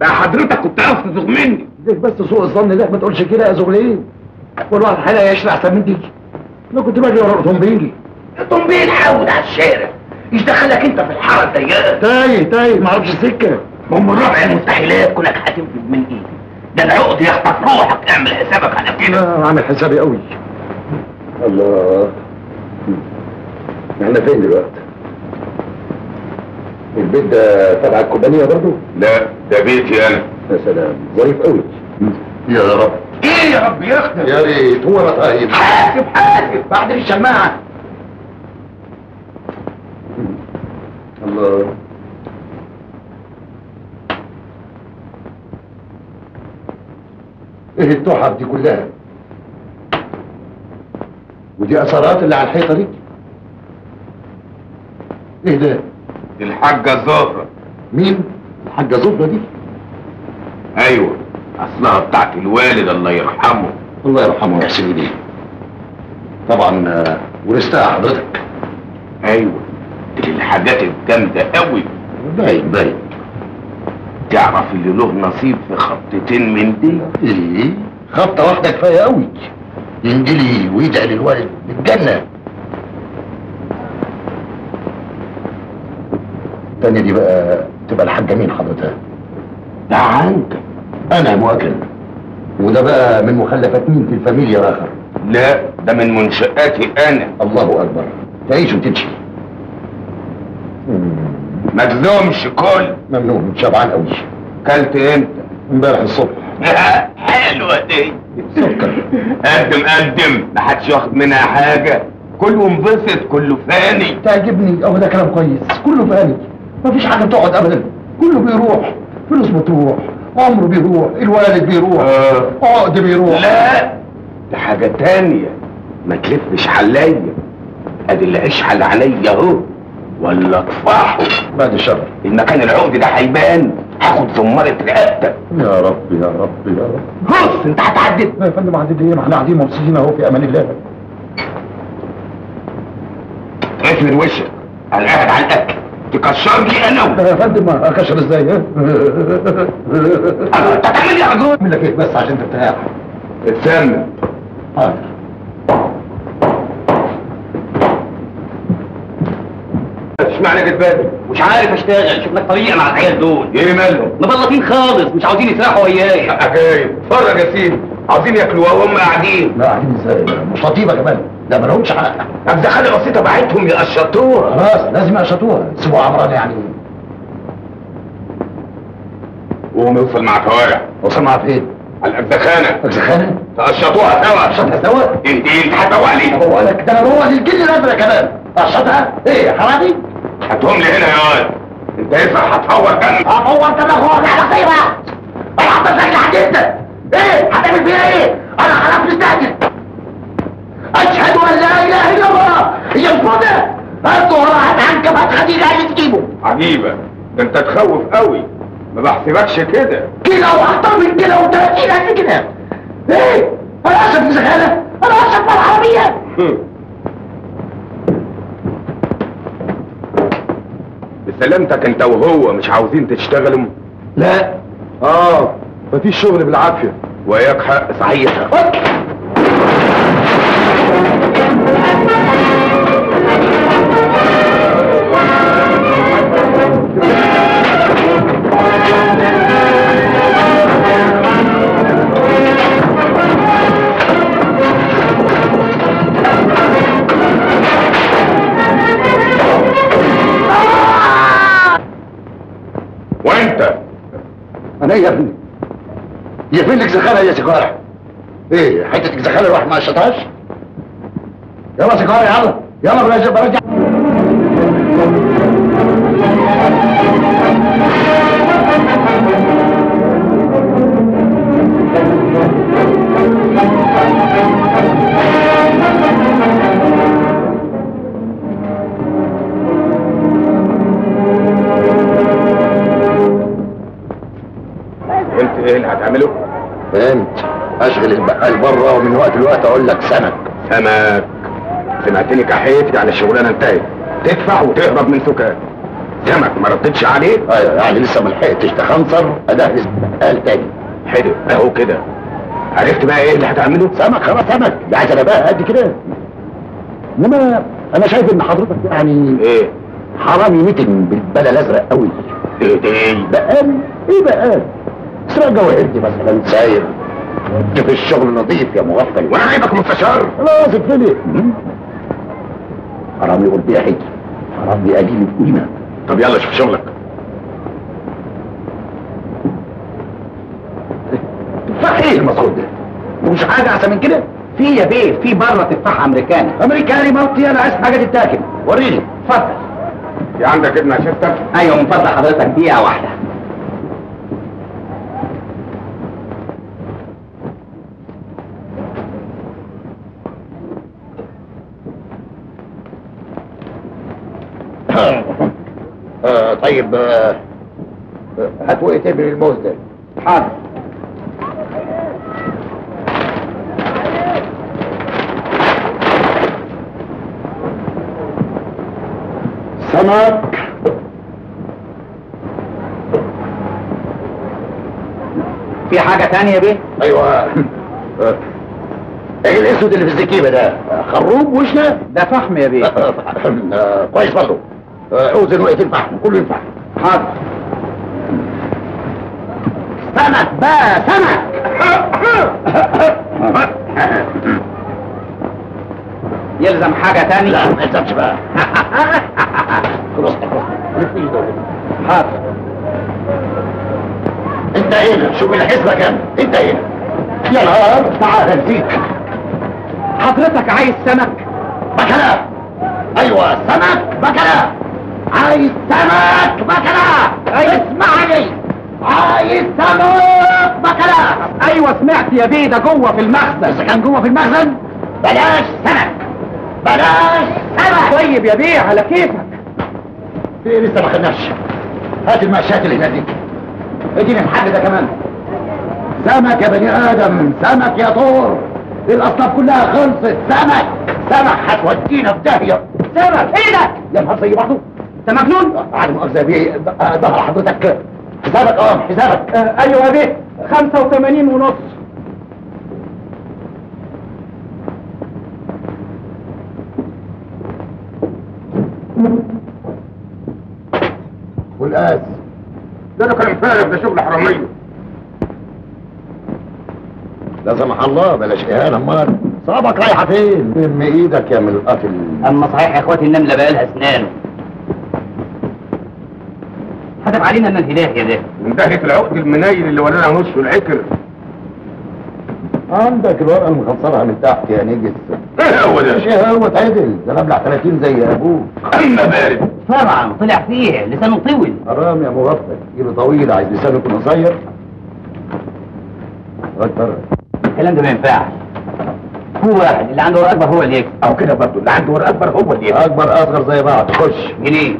ده حضرتك كنت عارف تزوغ مني. ليك بس سوء الظن ده ما تقولش كده يا زغلين والواحد حلقة يشرع احسن من دي أنا كنت باجي ورا الاوتومبيلي الطنبيل حاول على الشارع. مش دخلك انت في الحارة الضيقه تايه تايه ما أعرفش السكه ما هم ربع المستحيلات كونك هتنفذ من ايدي. ده العقد يخطف روحك. اعمل حسابك على كده. أنا عامل حسابي قوي. الله. إحنا فين دلوقتي؟ البيت ده تبع الكوبانية برضه لا ده بيتي أنا. يا سلام ظريف قوي. يا رب. إيه يا رب يخدم يا ريت هو أنا طيب حاسب حاسب. بعد الشماعة. الله. إيه التحف دي كلها؟ ودي اثارات اللي على الحيطة دي؟ إيه ده؟ الحاجة زهرة. مين؟ الحاجة زهرة دي؟ أيوه أصلها بتاعت الوالد الله يرحمه. الله يرحمه ويحسن اليه طبعا آه، ورثتها حضرتك. أيوه. الحاجات الجامدة قوي. باين باين تعرف اللي له نصيب في خطتين من دي؟ إيه؟ خبطه واحدة كفاية قوي. ينجلي ويدعي للوالد بالجنه التانية دي بقى تبقى الحاجة مين حضرتها؟ ده عندك. أنا مؤكد. وده بقى من مخلفات مين في الفاميليا الآخر؟ لا ده من منشآتي أنا. الله أكبر. تعيش وتمشي. ما تلومش كل. ممنون شبعان قوي كلت إمتى؟ امبارح الصبح. حلوة دي سكر. قدم قدم محدش واخد منها حاجة. كله انبسط كله فاني. تعجبني. أهو ده كلام كويس. كله فاني. مفيش حاجة بتقعد أبدا. كله بيروح. فلوس بتروح. عمره بيروح. الوالد بيروح. آه. عقد بيروح. لا. ده حاجة تانية. ما تلفش عليا. أدي اللي اشحل عليا أهو. ولا اطفحه بعد الشر المكان العقد ده هيبان هاخد زمارة رقبتك يا رب يا رب يا رب. بص انت هتعدد لا يا فندم عدد إيه ما إحنا قاعدين مبسوطين اهو في أمان الله. اسند وشك أنا قاعد على الأكل. تكسر لي أنا يا فندم اكشر إزاي؟ ها؟ أنت تعمل لي عجوز اعمل لك إيه؟ بس عشان ترتاح. اتسمى حاضر. اشمعنى جت بالي مش عارف اشتغل شوف لك طريقة مع العيال دول. إيه مالهم؟ مبلطين خالص مش عاوزين يسرحوا وياي. حكايه اتفرج يا سيدي. عاوزين ياكلوها وهم قاعدين. لا قاعدين إزاي مش لطيفة كمان. ده ما لهمش حق. طب ده خلي بسيطة بعتهم يقشطوها. خلاص لازم يقشطوها. سيبوها عمران يعني. وهم يوصل مع كوارع. وصل معاها فين؟ على الأجزخانة اجزخانه تقشطوها سوا. قشطها سوا؟ انت إنت هتدور عليه هو لك ده أنا هو الجن الأزرق كمان. قشطها إيه حرامي؟ هاتهم لي هنا يا واد. انت ينفع هتفور هو انت ده هو على خير أنا حطيت لك لحد انت إيه هتعمل فيها إيه؟ أنا خلاص مستعجل أشهد أن لا إله إلا الله. هي الفضة هاتوا راحت عنك فتحة دي اللي تجيبه. عجيبة. ده انت تخوف قوي. ما بحسبكش كده. كيلو وأكتر من كيلو و30 قد كده إيه؟ أنا اسف في زغالة أنا اسف في العربية بسلامتك انت وهو مش عاوزين تشتغلوا؟ لا. آه مفيش شغل بالعافية. وياك حق. صحيح. أنا يا ابني. يا لك زخانة يا سيجارة إيه حتة زخانة الواحد ما قشطهاش يلا سيجارة يلا. يلا برجع برجع بره ومن وقت لوقت أقول لك سمك. سمك. سمعتني كحيت يعني الشغلانة انتهت. تدفع وتهرب من سكان. سمك ما ردتش عليه؟ أيوه يعني لسه ما لحقتش تخنصر ادهس بقال تاني. حلو اهو كده. عرفت بقى إيه اللي هتعمله؟ سمك خلاص سمك. عايزه أنا بقى قد كده. إنما أنا شايف إن حضرتك يعني إيه؟ حرامي ميتن بالبلا الأزرق قوي. إيه إيه بقال؟ إيه بقال؟ سرق جواهرتي مثلا. في الشغل نظيف يا مغفل. وأنا عيبك مستشار خلاص اتفلق حرامي يقول بيها حجي حرامي قليل القيمه طب يلا شوف شغلك. تفاح إيه المصروف ده؟ مش حاجة أحسن من كده؟ في يا بيه في بره تفاح أمريكاني. أمريكاني مالتي أنا عايز حاجة تتاكل. وريني اتفضل. في عندك ابن شفتك أيوه من فضل حضرتك دقيقة واحدة آه طيب آه آه، هات وقت ابن الموز ده حاضر. سمك. في حاجة تانية يا بيه؟ أيوه. آه، إيه الأسود اللي في الزكيبة ده؟ خروب وشنا؟ ده فحم يا بيه. كويس برضه اوزن وقت الفحم كله ينفع حاضر. سمك بقى سمك يلزم حاجة تانية؟ لا ما يلزمش بقى. خلاص. حاضر. انت هنا شوف الحسبه كام أنت. هنا. يا نهار تعال نسيت حضرتك عايز سمك. بكلا أيوه سمك بكلا عايز سمك بكلا اسمعني! عايز سمك بكلا! أيوه سمعت يا بيه ده جوه في المخزن. إذا كان جوه في المخزن بلاش سمك! بلاش سمك! طيب يا بيه على كيفك؟ في لسه ما خدناش. هات المقشات اللي هناك دي. اديني الحل ده كمان. سمك يا بني آدم سمك يا طور. الأصناف كلها خلصت. سمك! سمك هتودينا في داهية. سمك إيه ده يا نهار زي بعضه أنت مجنون عدم مؤاخذه بيه ظهر حضرتك. حسابك آه حسابك. آه أيوه يا بيه 85 ونص. والقاس ده ده كلام فارغ ده شغل حرامية. لا سمح الله بلاش اهانه امال اعصابك رايحة فين؟ ام إيدك يا من القتل أما صحيح يا إخواتي النمله بقى لها اسنان حدف علينا من الهدايه ده من دهية العقد المنيل اللي ورانا وشه العكر. عندك الورقة المخصصة من تحت يا نجس. إيه هو ده؟ مش هو اتعدل ده أنا ابلع 30 زي أبوك. أما بارد. طبعا طلع فيه. لسانه طول حرام يا مغفل ايده طويله عايز لسانه يكون قصير. أكتر الكلام ده ما ينفعش. هو واحد اللي عنده ورقة أكبر هو اللي يكسب. أو كده برضه اللي عنده ورقة أكبر هو اللي يبقى. أكبر أصغر زي بعض. خش. جنيه.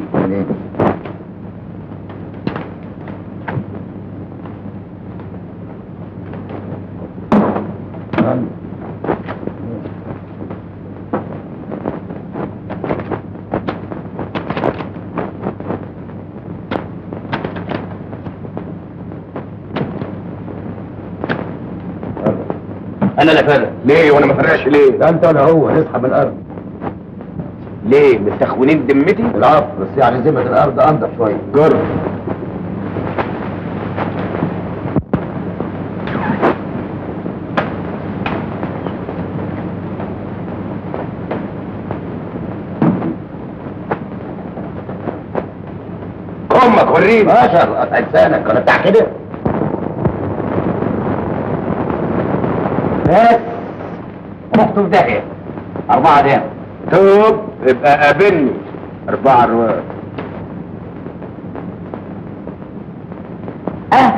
يعني أنا لا فرق ليه وأنا ما فرقش ليه؟ ده انت ولا هو نسحب من الأرض. ليه؟ مستخونين ذمتي؟ العفو بس يعني ذمه الأرض أنضف شوية. جرب. أمك وريني. بشر لسانك ولا بتاع كده بس مخته في داهيه أربعة دام توب يبقى قابلني. أربعة رواد آه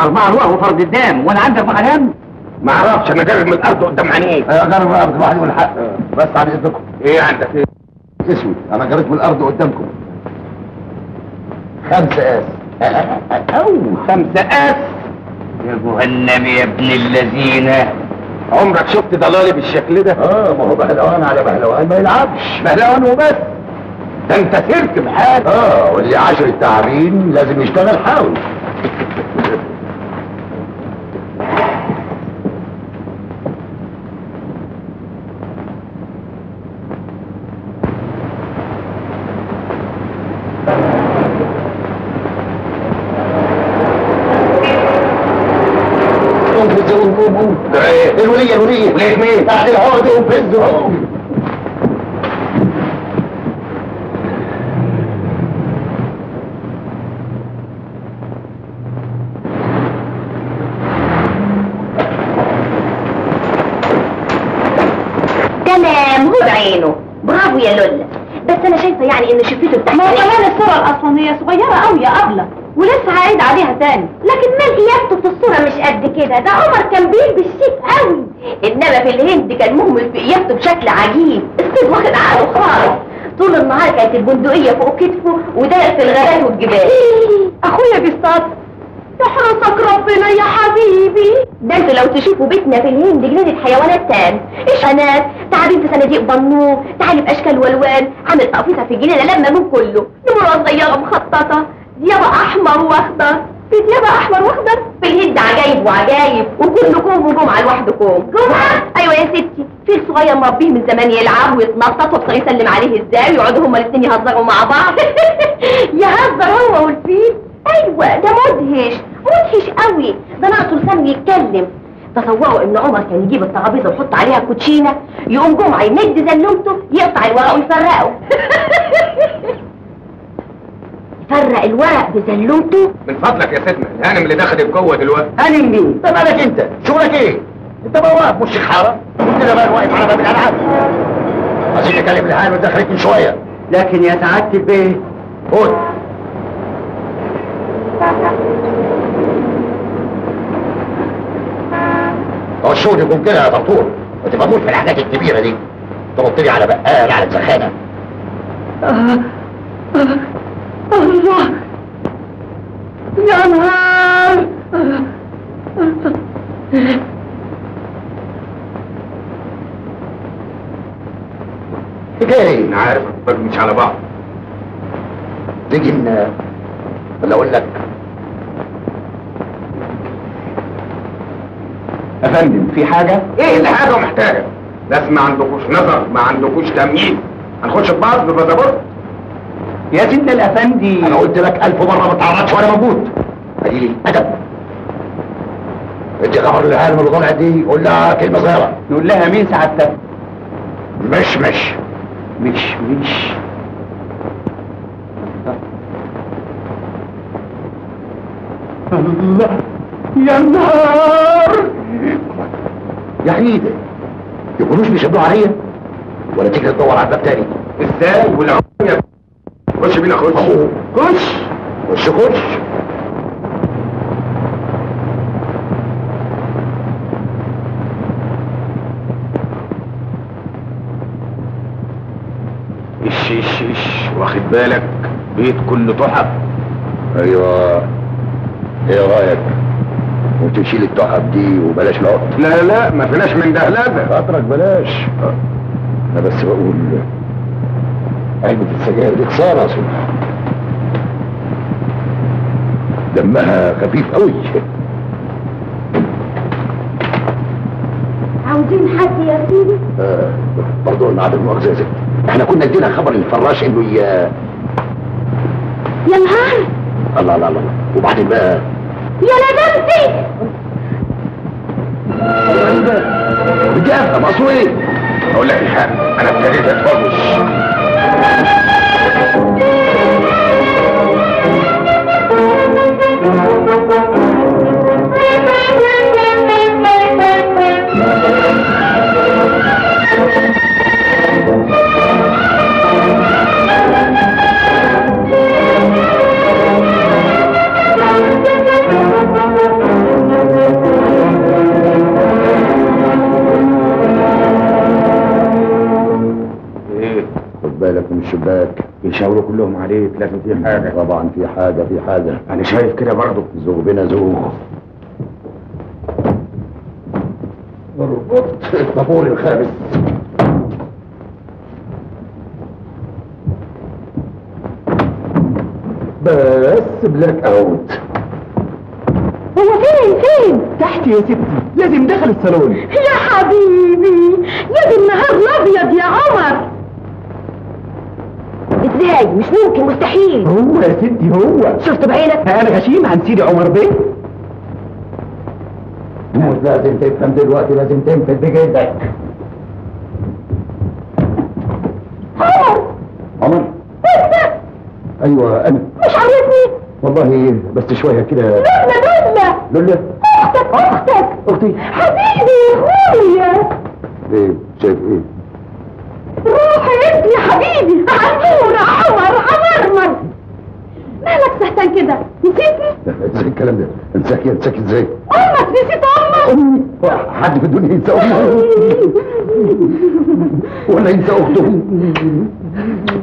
أربعة روح وفرد الدام وأنا عندي أربعة دام ما أعرفش أنا جرب من الأرض قدام عينيك. أنا بقى واحد يقول الحق بس عن إذنكم. إيه عندك؟ إيه؟ اسود أنا جريت من الأرض قدامكم. خمسة آس. أو خمسة آس. يا جهنم يا ابن اللذينه عمرك شفت ضلالي بالشكل ده؟ آه ما هو بهلوان على بهلوان. ما يلعبش. بهلوان وبس. ده انت سيرك بحاجة آه واللي عاشر التعابين لازم يشتغل حاول قوم فز قوم قوم قوم ده إيه؟ الولية الولية ولية مين؟ تحت العقد قوم فز قوم تمام هو بعينه برافو يا لولا بس أنا شايفه يعني ان شفته بتاعت ما هو كمان الأصلانية صغيرة قوي يا أبلة ولسه هعيد عليها تاني. لكن مال قيادته في الصورة مش قد كده؟ ده عمر كان بيلبس شيك قوي إنما في الهند كان مهمل في قيادته بشكل عجيب. الصيد واخد عقله خالص. طول النهار كانت البندقية فوق كتفه وداير في الغابات والجبال. أخويا بيصطاد يحرسك ربنا يا حبيبي. ده أنتوا لو تشوفوا بيتنا في الهند جنينة حيوانات تام اشحانات تعابين في صناديق بنور تعالي بأشكال وألوان عامل تقفيصه في الجنينه لما من كله. نمرة صغيرة مخططة ديابه أحمر وأخضر. في ديابه أحمر وأخضر؟ في الهند عجايب وعجايب وكلكم وجمعه لوحدكم جمعة! أيوه يا ستي. فيل صغير مربيه من زمان يلعب ويتنطط وابصر يسلم عليه إزاي ويقعدوا هما الاثنين يهزروا مع بعض. يهزر هو والفيل. أيوه ده مدهش مدهش قوي. ده ناقصه لسانه يتكلم. تصوروا إن عمر كان يجيب الترابيزة ويحط عليها كوتشينة يقوم جمعة يمد زلمته يقطع الورق ويفرقه يفرق الورق بزلمته من فضلك يا سيدنا الهانم اللي دخلت جوه دلوقتي هانم مين؟ طب مالك انت؟ شغلك إيه؟ انت بقى واقف مش حاره؟ كده بقى واقف على باب الألعاب عايزين نكلم الهانم اللي دخلت من شوية لكن يا سعادة البيه قول هو الشغل يكون كده يا دكتور. ما تفهموش في الحاجات الكبيرة دي. ترد لي على بقال على سخانه الله. يا نهار. حكايه أنا عارف أتفرج مش على بعض. تيجي ولا أقول لك؟ يا فندم في حاجة؟ إيه اللي حاجة محتاجة؟ ناس ما عندكوش نظر ما عندكوش تمييز. هنخش في بعض ببازابورت يا سيدنا الأفندي. أنا قلت لك ألف مرة ما تعرضش وأنا موجود. قليل الادب انت خبر العالم اللي طلعت دي قول لها كلمة صغيرة. نقول لها مين سعادتك. مش مش. مش مش. الله يا نهار! يا حيدة يكونوش بيشدوا عليا؟ ولا تيجي تدور على الباب تاني؟ إزاي؟ والعمر يا خش بينا خش. خش. خش خش. إيش إيش إيش؟ واخد بالك؟ بيت كله تحف. أيوه. إيه رأيك؟ وتشيل التحف دي وبلاش العقد. لا لا ما فيناش من ده. لا خاطرك بلاش. أنا بس بقول علبة السجاير دي خسارة صبح دمها خفيف قوي. عاوزين حد يا سيدي؟ آه برضه أنا عدم مؤاخذة يا إحنا كنا ادينا خبر للفراش انه ي... يا نهار! الله الله الله. وبعدين بقى يا ندمتي رجال مقصود إيه؟ أقول لك الحق أنا ابتديت أتفرج إيه بالك من الشباك. يشاوروا كلهم عليك لازم في حاجة. طبعا في حاجة في حاجة. أنا شايف كده برضه زوغ بنا زوغ. ربطت الطابور الخامس. بس بلاك أوت. هو فين؟ فين؟ تحت يا ستي. لازم دخل الصالون. يا حبيبي يا دي النهار الأبيض يا عمر. إزاي مش ممكن مستحيل. هو يا ستي هو. شفت بعينك؟ أنا غشيم عن سيدي عمر بيه. مش لازم تفهم دلوقتي لازم تنفذ بجدك عمر! عمر؟ أيوه أنا. مش عرفتني والله بس شوية كده. لولا لولا لولا أختك أختك. أختي. حبيبي أخويا. إيه شايف إيه؟ حبيبي عمور عمر عمرمر مالك سهتان كده؟ نسيتني؟ إزاي الكلام ده؟ انساك انساك إزاي؟ أمك نسيت أمك. أمي حد في الدنيا ينسى امه ولا ينسى اخته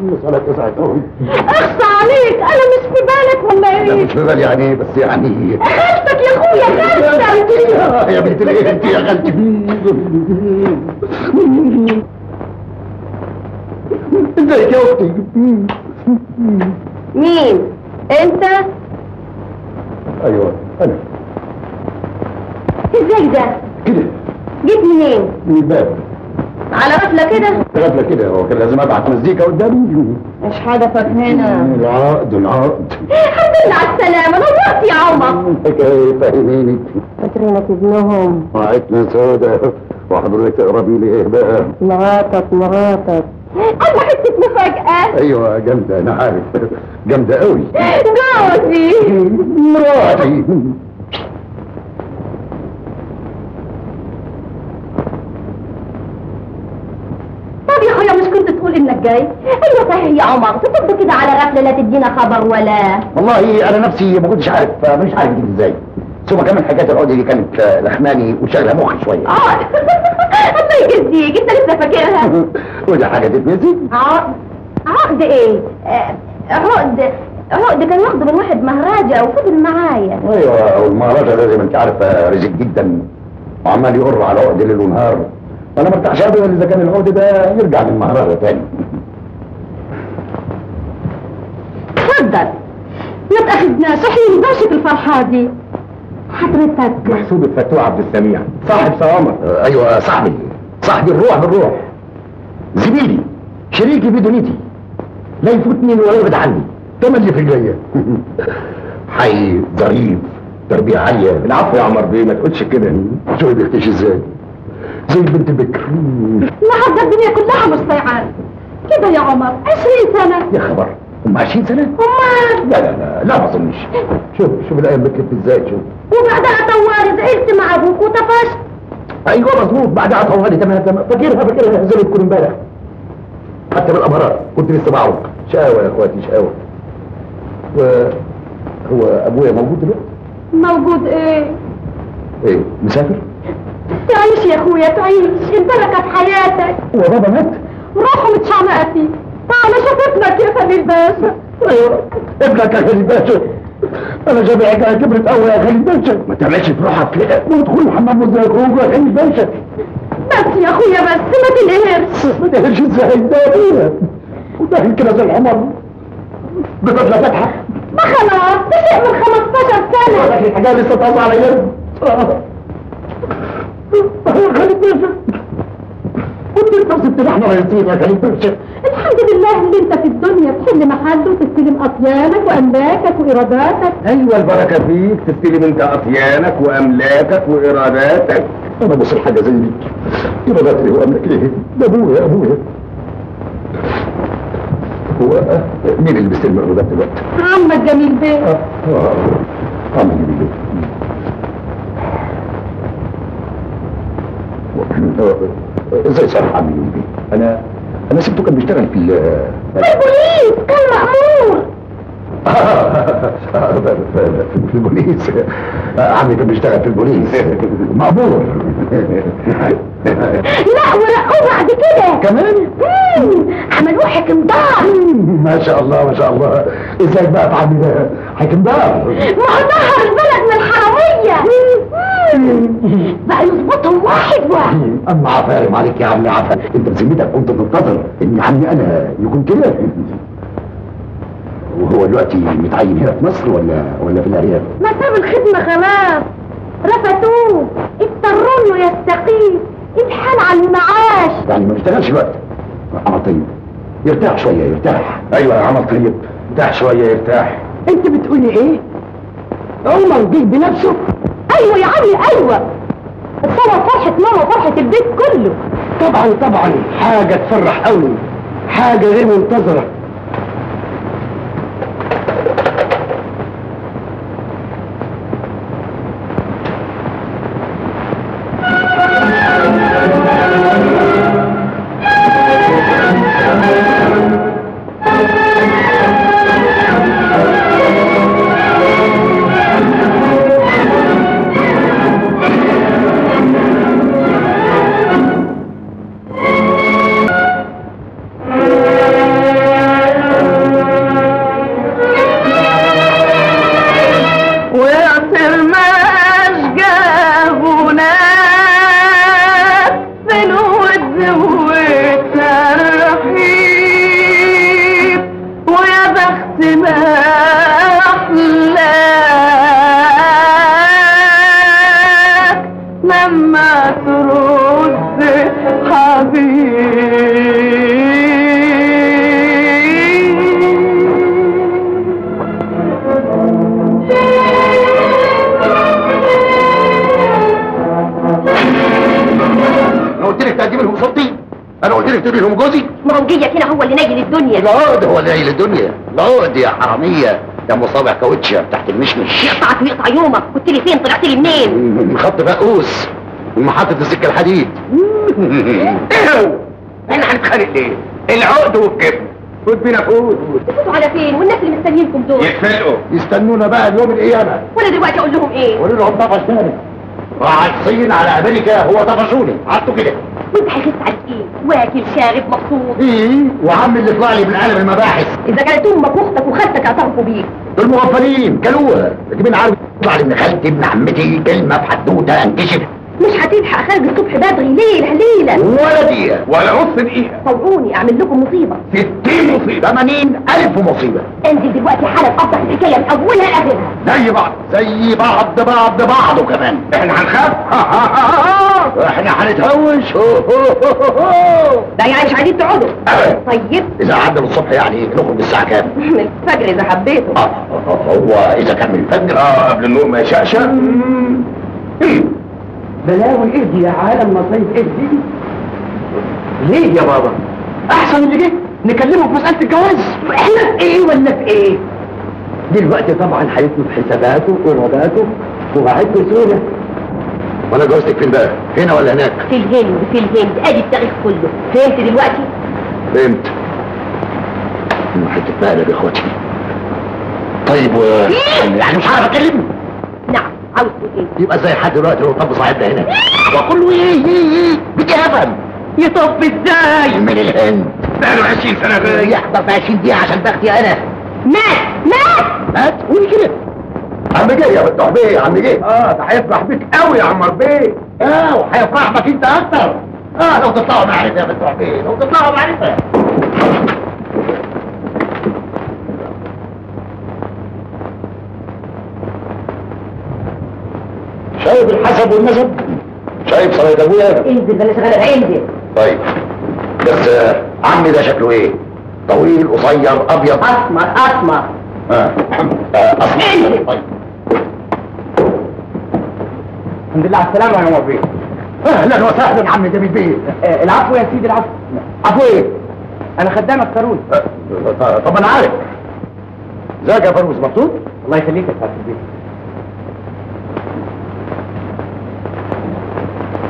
مسألة تسعة أمي. اخصى عليك. أنا مش في بالك ولا لا إيه مش في بالي يعني بس يعني. خالتك يا أخويا خالتك. يا بنت الإيه أنت يا خالتي. ازيك يا أختي مين انت أيوه أنا إزاي ده كده جيت منين من الباب على غفله كده. غفله كده. هو كان لازم أبعت مزيكا قدامي. مش حدفك هنا العقد العقد الحمد لله على السلامة. نورت يا عمر. كيف فاهميني فاكرينك ابنهم. وعيتنا سودة. وحضرتك تقربي لي إيه بقى مراتك مراتك. حتة مفاجأة. أيوه جامدة أنا عارف. جامدة قوي جوزي مراتي. طب يا أخويا مش كنت تقول إنك جاي؟ أيوه صحيح يا عمر تفضل كده على غفلة لا تدينا خبر ولا. والله أنا نفسي ما كنتش عارف مش عارف إزاي. ثم كمان حكايه العقد دي كانت آه، لخماني وشغلة مخي شوية. آه. الله يجزيك انت لسه فاكرها وده حاجة تتنسي عقد عقد إيه؟ آه، عقد عقد كان واخده من واحد مهراجة وفضل معايا. أيوه والمهرجة ده زي ما أنت عارفه رزق جدا. وعمال يقر على عقد ليل ونهار. أنا ما ارتاحش ابدا إذا كان العقد ده يرجع للمهرجة تاني. اتفضل ما تاخذناش إحنا نباشر الفرحة دي. حضرتك. محسوب الفتوح عبد السميع. صاحب صوامر آه، أيوه صاحبي. صاحبي الروح بالروح. زميلي شريكي في دنيتي لا يفوتني ولا يبعد عني. تملي في رجليا. حي ظريف تربية عالية. العفو يا عمر بيه ما تقولش كده. شو بيختشي إزاي؟ زي البنت البكر النهارده الدنيا كلها مش طيعان كده يا عمر 20 سنة. يا خبر. هم 20 سنة؟ أمال. لا لا لا لا ما أظنش. شوف شوف الأيام بتلف إزاي شوف. وبعدها طوالي زعلت مع أبوك وطفشت أيوه مظبوط. بعدها طوالي تمام تمام. فاكرها فاكرها زي تكون امبارح. حتى بالامارات كنت لسه بعرق شقاوة يا أخواتي شقاوة. و هو أبويا موجود دلوقتي؟ موجود إيه؟ إيه مسافر؟ تعيش يا أخويا تعيش. في حياتك. هو بابا مات؟ روحوا متشمقتي تعال شوف ابنك يا خليل باشا أيوه ابنك يا خليل باشا أنا جامع حكايه كبرت قوي يا خليل باشا ما تعملش في روحك كده وادخل الحمام يخرج يا خليل باشا بس يا أخويا بس ما تنقهرش ما تهرش إزاي؟ ده ابويا وداخل كده زي الحمار. بفتله فاتحه ما خلاص ده شيء من 15 سنة. الحاجة لسه طازه على يد؟ خليل باشا كنت انت سبت إحنا رايحين يا خليل باشا الحمد لله اللي انت في الدنيا تحل محل وتستلم أطيانك وأملاكك واراداتك أيوه البركة فيك تستلم أنت أطيانك وأملاكك واراداتك أنا بص حاجة زي دي. اراداتي واملاك إيه؟ ده أبويا أبويا. هو مين اللي بيستلم الارادات دلوقتي؟ عمك جميل بيه. آه آه عمي جميل إزاي صالح عمي جميل بيه؟ أنا أنا سبته كان بيشتغل في ال البوليس كان مأمور. في البوليس. عمي كان بيشتغل في البوليس. مأمور. لا ورقوه بعد كده. كمان؟ عملوه حكم دار ما شاء الله ما شاء الله. إزاي بقى ده حكم دار ما هو ظهر البلد من الحرامية مم، بقى يظبطهم واحد واحد. أما عفارم عليك يا عمي عفارم أنت بذمتك كنت تنتظر إن عمي أنا يكون كده. وهو دلوقتي متعين هنا في مصر ولا ولا في الأرياف؟ ما ساب الخدمة خلاص. رفضوه. اضطروا له يستقيل. اتحال على المعاش. يعني ما بيشتغلش دلوقتي عمل طيب. يرتاح شوية يرتاح. أيوه يا عمل طيب. يرتاح شوية يرتاح. أنت بتقولي إيه؟ عمر جه بنفسه. أيوه يا علي أيوه. اتصور فرحة ماما وفرحة البيت كله. طبعا طبعا. حاجة تفرح قوي. حاجة غير منتظرة. أنا قلت لك تجيبي لهم جوزي مرنجية كده هو اللي ناجي للدنيا العقد هو اللي قايل الدنيا. العقد يا حرامية. يا مصابع كاوتشة تحت المشمش. يقطعك ويقطع يومك. كنت لي فين؟ طلعت لي منين؟ من خط فقوس من محطة السكة الحديد. إيه هو؟ إحنا هنتخانق ليه؟ العقد والجبن فوت بينا فوت تفوتوا على فين؟ والناس اللي مستنيينكم دول. يتفلقوا. يستنونا بقى اليوم القيامة. وأنا دلوقتي أقول لهم إيه؟ قولوا لهم طفش تاني راح الصين على أمريكا هو طفشوني. قعدتوا كده. إيه واكل شارب مبسوط إيه وعم اللي طلع لي من عالم المباحث. إذا كانت أمك واختك وخالتك اعترفوا بيك. دول مغفلين كلوها لكن مين عارف يطلع لي ابن خالتي ابن عمتي كلمة في حدوته انكشف. مش هتلحق خارج الصبح بدري ليلة ليلة. ولا دقيقة. ولا نص دقيقة. طوعوني أعمل لكم مصيبة. 60 مصيبة 80 ألف مصيبة. انزل دلوقتي حالا افضل الحكاية من أولها لآخرها. زي بعض زي بعض بعض بعضه كمان. إحنا هنخاف. ها ها ها ها. إحنا هنتهوش هو هو هو هو. ده يعني مش عايزين تقعدوا. طيب. إذا عدى الصبح يعني نخرج الساعة كام؟ من الفجر إذا حبيتوا آه، هو إذا كان من الفجر. آه قبل النوم يا شقشق بلاوي إيه دي يا عالم مصايب إيه دي ليه يا بابا؟ أحسن اللي جه نكلمه في مسألة الجواز. إحنا في إيه ولا في إيه؟ دلوقتي طبعا هيطلب حساباته وإيراداته وقعدته سهوله وأنا جوزتك فين بقى؟ هنا ولا هناك؟ في الهند في الهند. ادي التاريخ كله. فهمت دلوقتي؟ فهمت. ما حتة مقلب يا أخواتي. طيب و... يعني مش عارف أكلمه؟ نعم. عاوز تقول إيه؟ يبقى زي حد دلوقتي لو طب صاحبنا هنا. وأقول له إيه إيه إيه؟ بدي افهم يطب إزاي؟ من الهند. بقاله 20 سنة؟ غايب يحضر في 20 دقيقة عشان تاخدي أنا. مات مات. مات؟ قولي كده. عم جه يا فتح بيه عم جه آه ده هيفرح بيك قوي يا عمر بيه آه وهيفرح بك أنت أكتر. آه لو تطلعوا معرفة يا فتح بيه لو تطلعوا معرفة. شايف الحسب والنسب؟ شايف صلاة أبويا؟ انزل بلاش غلط انزل. طيب بس آه، عمي ده شكله إيه؟ طويل قصير أبيض. أسمر أسمر. طيب الحمد لله على السلامه يا عمر بيه أهلا وسهلا عم جميل بيه. آه، العفو يا سيدي العفو. عفو إيه؟ أنا خدامك قارون. آه، طب أنا عارف. ازيك يا فاروس مبسوط؟ الله يخليك يا سعاده البيه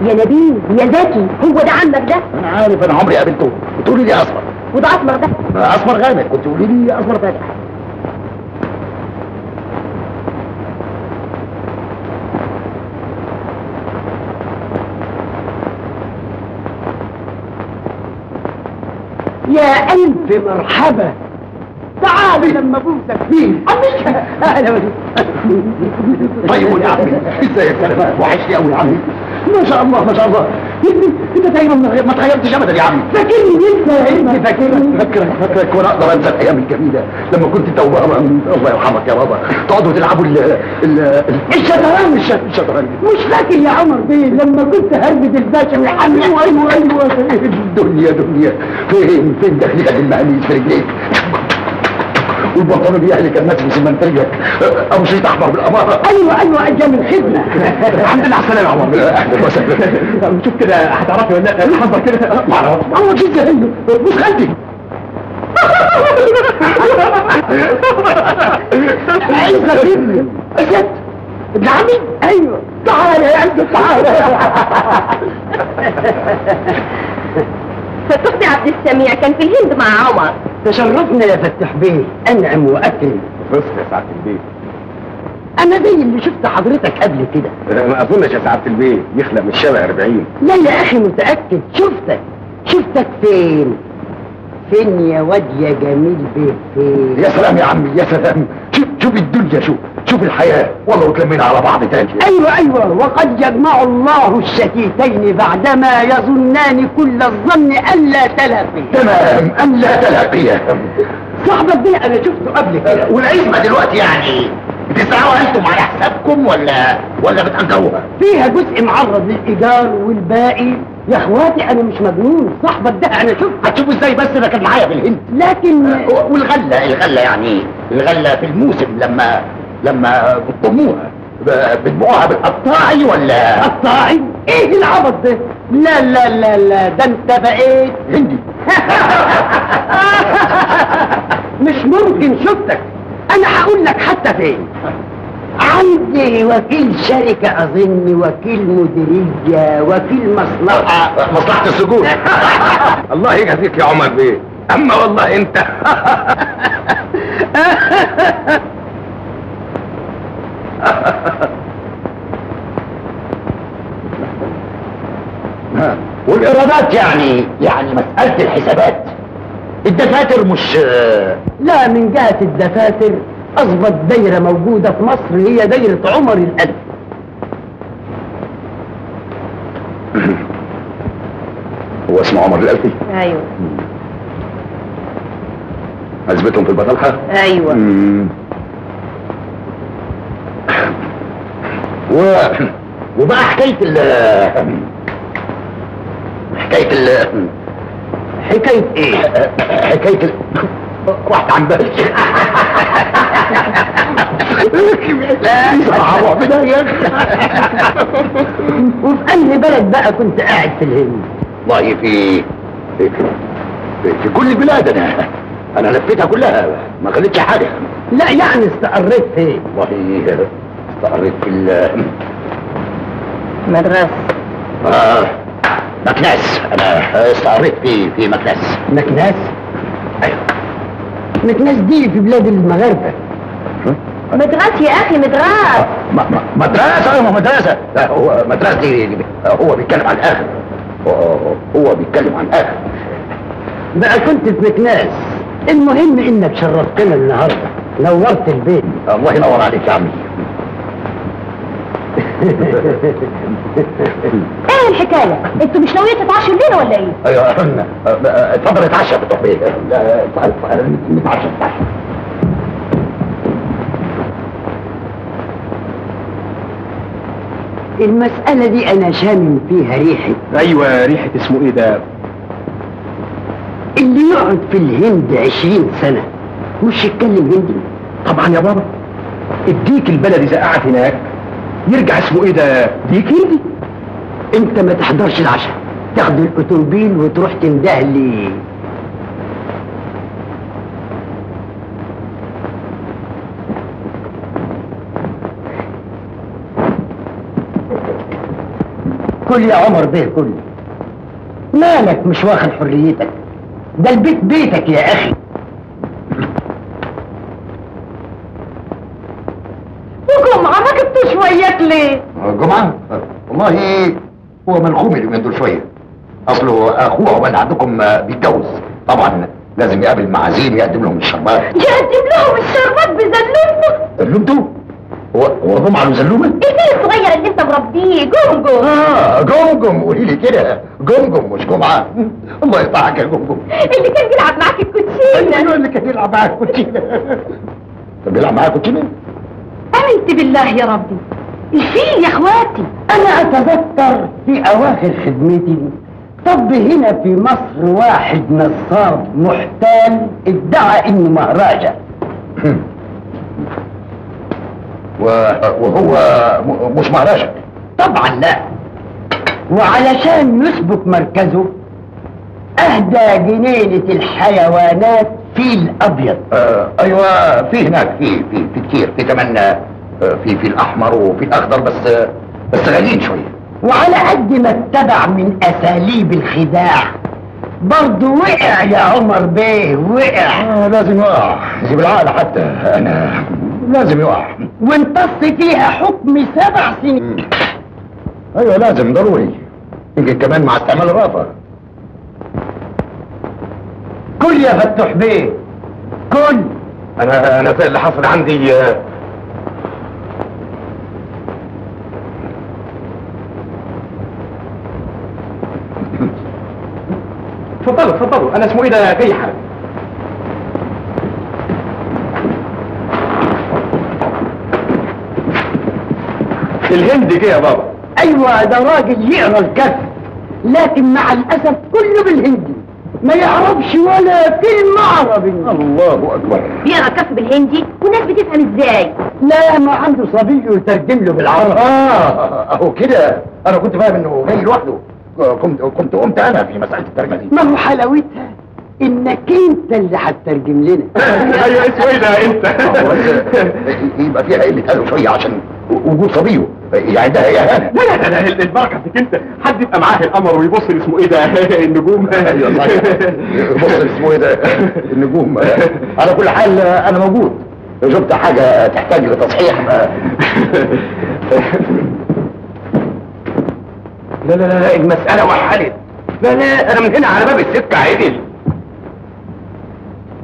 يا نبيل يا زكي هو ده عمك ده؟ أنا عارف أنا عمري قابلته. بتقولي لي اصفر وده أسمر ده؟ أسمر غامق. كنت تقولي لي أسمر فاتح ألف مرحبا. تعالي لما ابوسك فيه عميك أهلا وسهلا. طيب يا عمي ازيك وحشني قوي يا عمي. ما شاء الله ما شاء الله. إنت دايما ما تغيرتش ابدا يا عمي. فاكرني لسه يا ابني فاكرني فاكرك فاكرك وأنا أقدر أنسى الأيام الجميلة. لما كنت توبة الله يرحمك يا بابا تقعدوا تلعبوا ال ال الشطرنج. الش- الشطرنج. مش فاكر يا عمر بيه لما كنت هربد الباشا ويحمل أيوه أيوه أيوه. الدنيا دنيا فين فين دخلك المهنيس في رجليك والبنطلون دي اللي كان ماسك سمنتريك أبو شيط أحمر بالأمارة. أيوه أيوه أيام الخدمه الحمد لله على السلامه يا عمر أهلا وسهلا. شوف كده هتعرفي ولا لأ؟ حظك كده ما أعرفش هو جد زيه مش خالتي عايز ابني أجد. ابن عمي. أيوه. تعالى يا عز تعالى فتحتي عبد السميع كان في الهند مع عمر. تشرفنا يا فتح بيه. أنعم وأكرم. بص يا سعادة البيه أنا زي اللي شفت حضرتك قبل كده. ما أظنش يا سعادة البيه يخلق من الشارع 40 لا يا أخي متأكد. شفتك. شفتك فين؟ فين يا واد يا جميل بيه؟ فين؟ يا سلام يا عمي يا سلام. شوف الدنيا شوف شوف الحياة. والله وتلمينا على بعض تاني. أيوه أيوه. وقد يجمع الله الشتيتين بعدما يظنان كل الظن الا تلاقي تمام أن لا تلاقيه. صاحبك ده أنا شفته قبل كده. والعزمة دلوقتي يعني بتزرعوها أنتم على حسابكم ولا ولا بتأجروها؟ فيها جزء معرض للإيجار والباقي يا أخواتي أنا مش مجنون. صاحبك ده أنا شفته هتشوفوا إزاي بس؟ ده كان معايا في الهند لكن والغلة الغلة يعني الغلة في الموسم لما لما بتضموها. ب- بتبيعوها بالقطاعي ولا؟ قطاعي؟ إيه العبط ده؟ لا لا لا لا ده أنت بقيت هندي. مش ممكن شفتك. أنا هقول لك حتى فين. عندي وكيل شركة أظن وكيل مديرية وكيل مصلحة. مصلحة السجون. الله يجازيك يا عمر بيه. أما والله أنت. ها، والإيرادات يعني يعني مسألة الحسابات. الدفاتر مش لا من جهة الدفاتر أظبط دايرة موجودة في مصر هي دايرة عمر الألف. هو اسمه عمر الألفي أيوه. عزبتهم في البطالحة أيوه. مم. و... وبقى حكاية ال حكاية ال حكاية إيه؟ حكاية ال راحت عن بالي لا بداية وفي انهي بلد بقى كنت قاعد في الهند والله في في, كل البلاد أنا أنا لفيتها كلها ما خليتش حاجة لا يعني استقريت فين والله استقريت في ال مدرسة آه مكناس أنا استقريت في في مكناس مكناس أيوه. دي في بلاد المغاربة. مدرسة يا أخي مدرسة. م- م- مدرسة؟ أيوه مدرسة. لا هو مدرسة دي هو بيتكلم عن الآخر هو, بيتكلم عن الآخر بقى كنت في مكناس المهم إنك شرفتنا النهارده. نورت البيت. الله ينور عليك يا عمي. إيه الحكاية؟ أنتوا مش ناويين تتعشوا الليلة ولا إيه؟ أيوه اتفضل اتعشى. بتوع بيه اتفضل اتفضل، نتعشى نتعشى. المسألة دي أنا شامم فيها ريحة أيوه ريحة اسمه إيه ده؟ اللي يقعد في الهند عشرين سنة. مش يتكلم هندي؟ طبعا يا بابا. الديك البلدي إذا قعد هناك يرجع اسمه إيه ده؟ ديك هندي انت ما تحضرش العشاء. تاخد الاوتومبيل وتروح تنده لي كل يا عمر بيه كل مالك مش واخد حريتك؟ ده البيت بيتك يا أخي. وجمعة ما جبتوش وياك ليه جمعة والله هو ملخوم اليومين دول شوية. أصله أخوه عقبال عندكم بيتجوز. طبعا لازم يقابل معازيم يقدم لهم الشربات. يقدم لهم الشربات بزلومة. زلومته؟ هو هو جمعة له زلومة؟ الفيل الصغير اللي انت مربيه. جونجو آه جمجم قولي لي كده. جمجم مش جمعة الله يقطعك يا جمجم اللي كان بيلعب معاك الكوتشينة. أيوه اللي كان يلعب معاك كوتشينة كان بيلعب معاك كوتشينة أمنت بالله يا ربي. الفيل يا إخواتي. أنا أتذكر في أواخر خدمتي طب هنا في مصر واحد نصاب محتال ادعى إنه مهراجة. و- وهو م- مش مهرجة طبعا لا. وعلشان يثبت مركزه أهدى جنينة الحيوانات فيل أبيض. آه أيوه في هناك في في في كتير في كمان آه، في في الأحمر وفي الأخضر بس آه، بس غاليين شوية وعلى قد ما اتبع من أساليب الخداع. برضه وقع يا عمر بيه وقع. آه لازم يقع. زي بالعقل حتى أنا لازم يقع. وامتص فيها حكم سبع سنين. أيوه لازم ضروري. يمكن كمان مع استعمال الرافة. كل يا فتوح بيه. كل أنا أنا اللي حصل عندي آه، اتفضلوا اتفضلوا أنا اسمه إيه ده؟ جاي حالا. الهند جه يا بابا. أيوه ده راجل يقرا الكف لكن مع الأسف كله بالهندي. ما يعرفش ولا كلمة عربي الله أكبر. بيقرا كف بالهندي والناس بتفهم إزاي؟ لا ما عنده صبي يترجم له بالعربي. آه أهو كده. أنا كنت فاهم إنه جاي لوحده. كنت كنت قمت أنا في مسألة الترجمة دي. ما هو حلاوتها؟ إنك أنت اللي هتترجم لنا. أيوه اسمه إيه ده أنت؟ يبقى فيها قلة ادب شوية عشان وجود صبيه. يعني ده اهانه لا لا لا لا البركة فيك انت. حد يبقى معاه القمر ويبص اسمه إيه ده؟ النجوم. أيوه صحيح بص اسمه إيه ده؟ النجوم. على كل حال أنا موجود. لو شفت حاجة تحتاج لتصحيح. لا لا لا لا المسألة وحلت. لا لا أنا من هنا على باب السكة عدل.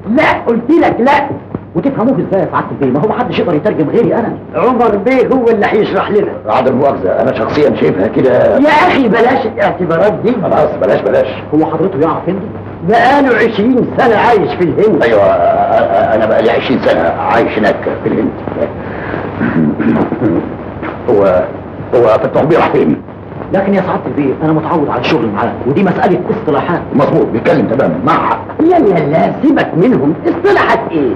لا قلت لك لا. وتفهموه إزاي يا سعاده البيه ما هو محدش يقدر يترجم غيري أنا. عمر بيه هو اللي هيشرح لنا. عدم المؤاخذة أنا شخصيا شايفها كده. يا أخي بلاش الاعتبارات دي. خلاص بلاش بلاش. هو حضرته يعرف هندي؟ بقاله عشرين سنة عايش في الهند. أ- أنا بقالي 20 سنة عايش هناك في الهند. هو هو في التعبير فين؟ لكن يا سعادة البيه أنا متعود على الشغل معاه ودي مسألة اصطلاحات. مظبوط بيتكلم تماما. مع حق لا لا لا سيبك منهم. اصطلاحات إيه؟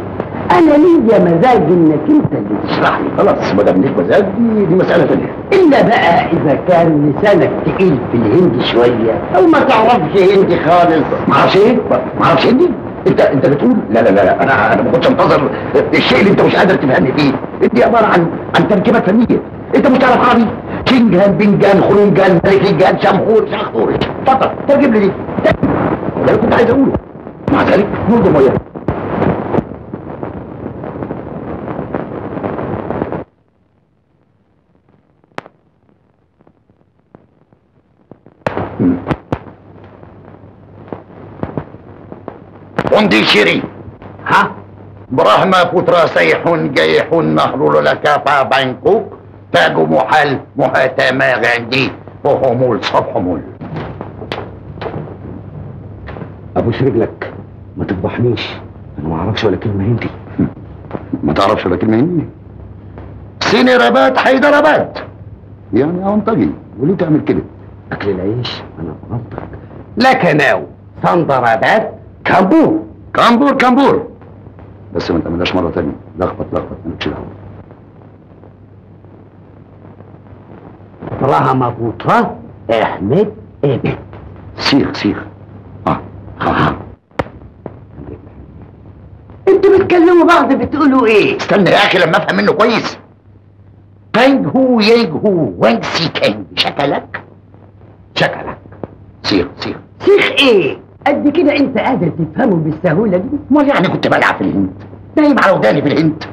أنا ليا مزاج إنك أنت اللي تشرح لي. خلاص ما دام ليك مزاج دي, دي مسألة ثانية إلا بقى إذا كان لسانك تقيل في الهندي شوية أو ما تعرفش هندي خالص. ما أعرفش إيه؟ ما أعرفش هندي؟ انت أنت بتقول؟ لا لا لا لا أنا أنا ما كنتش منتظر الشيء اللي أنت مش قادر تفهمني فيه. دي عبارة عن عن تركيبات فنية. أنت مش تعرف عربي شنجان بنجان خرنجان ملكيجان شمخور شخطور اتفضل ترجم لي دي. ده اللي كنت عايز أقوله. مع ذلك نرجم وياه Pondiciri. ها Brahma putra sayhun gayhun nahrul lakapa Bangkok. Tagu muhal muhatama gandhi. وهمول صبحمول ابوس رجلك ما تفضحنيش أنا ما أعرفش ولا كلمة هندي ما تعرفش ولا كلمة هندي سيني ربات حيدربات يعني أنطقي وليه تعمل كده أكل العيش أنا بغلطك لكناو صندرادات كامبو كامبور. كامبور بس ما تعملهاش مرة تانية. لخبط لخبط. مالكش دعوة براهما بوترا احمد إبن. سيخ سيخ. آه. آه أنتوا بتكلموا بعض بتقولوا إيه؟ استنى يا أخي لما أفهم منه كويس. كينج هو ينج هو وينج سي كينج شكلك. شكلك. سيخ سيخ سيخ إيه؟ قد كده أنت قادر تفهمه بالسهولة دي؟ أمال يعني كنت بلعب في الهند؟ نايم على وداني في الهند.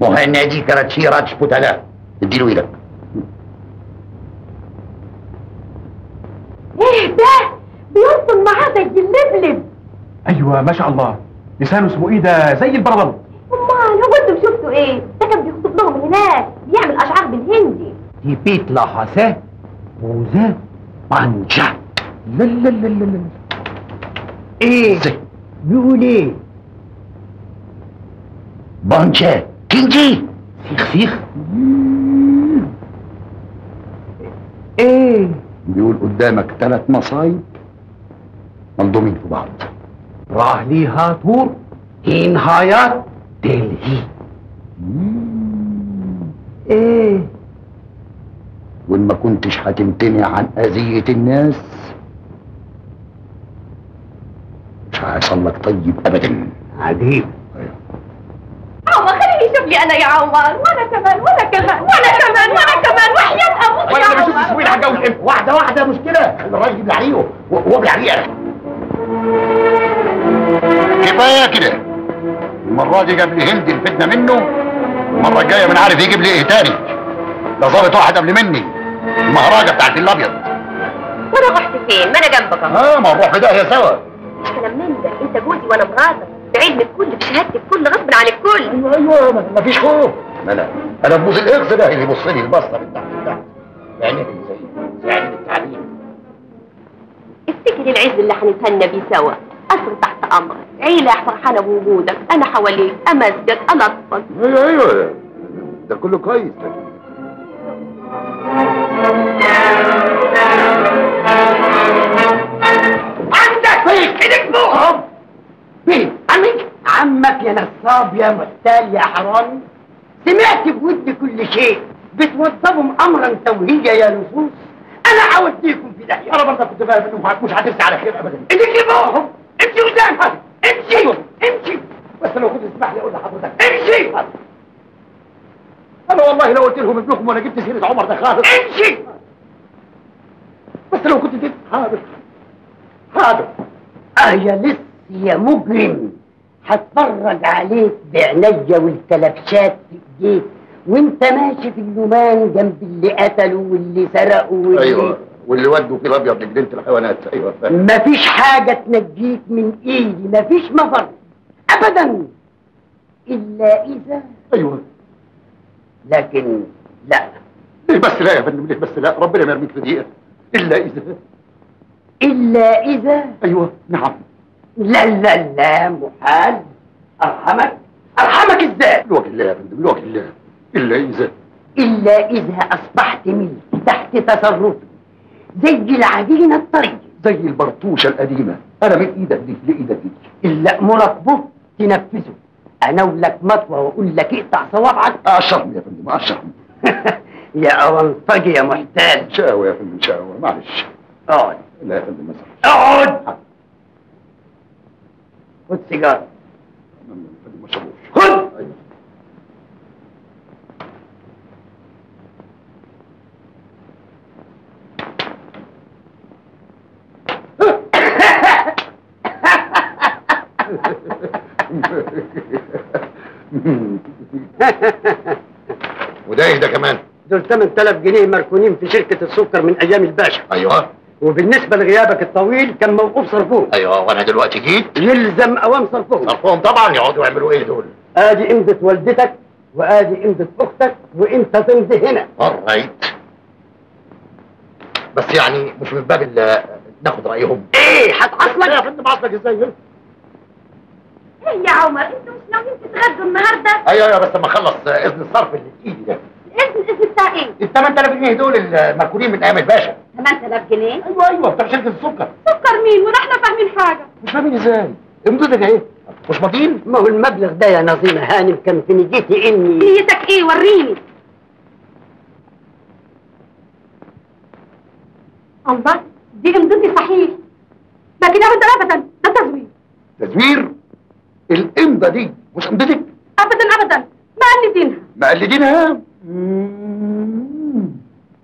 مهندي كراتشي راتش بوتالا. اديله إيدك. إيه ده؟ بيوصل معاه زي اللبلب. أيوه ما شاء الله. لسانه اسمه إيه ده؟ زي البربل أمال هو أنتوا شفتوا إيه؟ ده كان بيخطب لهم هناك بيعمل أشعار بالهندي. دي بيت لحسة بوزة. بانجا لا لا لا لا لا. إيه؟ بيقول إيه؟ بانشا كينجي سيخ سيخ. إيه؟ بيقول قدامك ثلاث مصايب ملضومين في بعض. راهلي هاتور هين هايات دلهي. إيه؟ وإن ما كنتش هتمتنع عن أذية الناس مش هيحصل لك طيب ابدا. عجيب. عمر خليني يشوف لي أنا يا عمر وأنا كمان وأنا كمان وأنا كمان وأنا كمان. وحياة أبوك يا عمر هتجوز إمتى واحدة واحدة مشكلة. الراجل يبلع عليه وابلع عليه. أنا كفاية كده. المرة دي جاب لي هندي الفتنة منه المره الجاية من عارف يجيب لي إيه تاني. ده ظابط واحد قبل مني. المهرجة بتاعت الأبيض. وأنا رحت فين؟ ما أنا جنبك أهو. آه ما نروح في داهيه سوا. مش كلام من ده أنت جوزي وأنا مراتك. بعلم الكل بشهادة الكل غصب عن الكل. أيوه أيوه ما- ما فيش خوف. لا لا. أنا ببوس الاغز ده اللي يبص لي البصه من تحت لتحت. يعني زي زي عين التعليم؟ افتكر العز اللي هنتهنى بيه سوا. قصر تحت أمرك. عيلة فرحانة بوجودك. أنا حواليك. امسجد الطفك أيوه أيوه. ده كله كويس. عندك فيك إيدك فوقهم مين عمك؟ عمك يا نصاب يا محتال يا حرامي سمعت بودي كل شيء. بتوضبهم امرا توهيجا يا لصوص أنا هوديكم في داهية. أنا برضه كنت فاهم انه مش هترسي على خير ابدا. إيدك فوقهم امشي قدام حد امشي. امشي بس لو كنت تسمح لي أقول لحضرتك. امشي. والله لو قلت لهم ابنكم وأنا جبت سيرة عمر ده خالص. امشي! بس لو كنت تت... حاضر. حاضر. آه يا لص يا مجرم. هتفرج عليك بعينيا والكلبشات في إيديك. وانت ماشي في اللومان جنب اللي قتلوا واللي سرقوا واللي أيوه. واللي ودوا في الابيض لجنينه الحيوانات. أيوه. فاهم مفيش حاجة تنجيك من إيدي. مفيش مفر. ابدا. إلا اذا أيوه. لكن لا. ليه بس لا يا فندم؟ ليه بس لا؟ ربنا ما يرميك في دقيقة. إلا إذا. إلا إذا. أيوه نعم. لا لا لا محال. أرحمك. أرحمك إزاي؟ لوجه الله يا فندم لوجه الله. إلا إذا. إلا إذا أصبحت ملك تحت تصرفي. زي العجينة الطرية. زي البرطوشة القديمة. أنا من إيدك دي لإيدك دي. اللي امرك به تنفذه. اناولك مطوه وأقول لك اقطع صوابعك. اشرني يا فندم اشرني يا اونطجي يا محتاج. شاوي يا فندم شاوي معلش. أقعد. لا يا فندم مثلا أقعد. خد سيجارة فندم ما شربوش خد أيوة. وده إيه ده كمان؟ دول 8000 جنيه مركونين في شركة السكر من أيام الباشا. أيوه. وبالنسبة لغيابك الطويل كان موقوف صرفهم أيوه وأنا دلوقتي جيت. يلزم أوام صرفهم صرفهم طبعا يقعدوا يعملوا إيه دول؟ آدي امضه والدتك وآدي امضه أختك وإنت تمضي هنا. Alright بس يعني مش من باب ناخد رأيهم. إيه هتعصلك يا فندم عصلك إزاي؟ يا عمر أنتوا مش ناويين تتغدوا النهارده؟ أيوه أيوه بس لما اخلص إذن الصرف اللي في ايدي ده. اذن إذن بتاع إيه؟ ال 8000 جنيه دول المركونين من أيام الباشا. 8000 جنيه؟ أيوه أيوه بتاع شركه السكر. سكر مين؟ ولا إحنا فاهمين حاجة. مش فاهمين إزاي. امضتك إيه؟ مش ماضيين؟ ما هو المبلغ ده يا نظيمة هانم كان في نيتي إني. نيتك إيه؟ وريني. الله دي إمضتي صحيح. لكن ابدا ابدا ده تزوير. تزوير؟ الإمضة دي مش أمضتك؟ ابدا ابدا. مقلدينها. مم.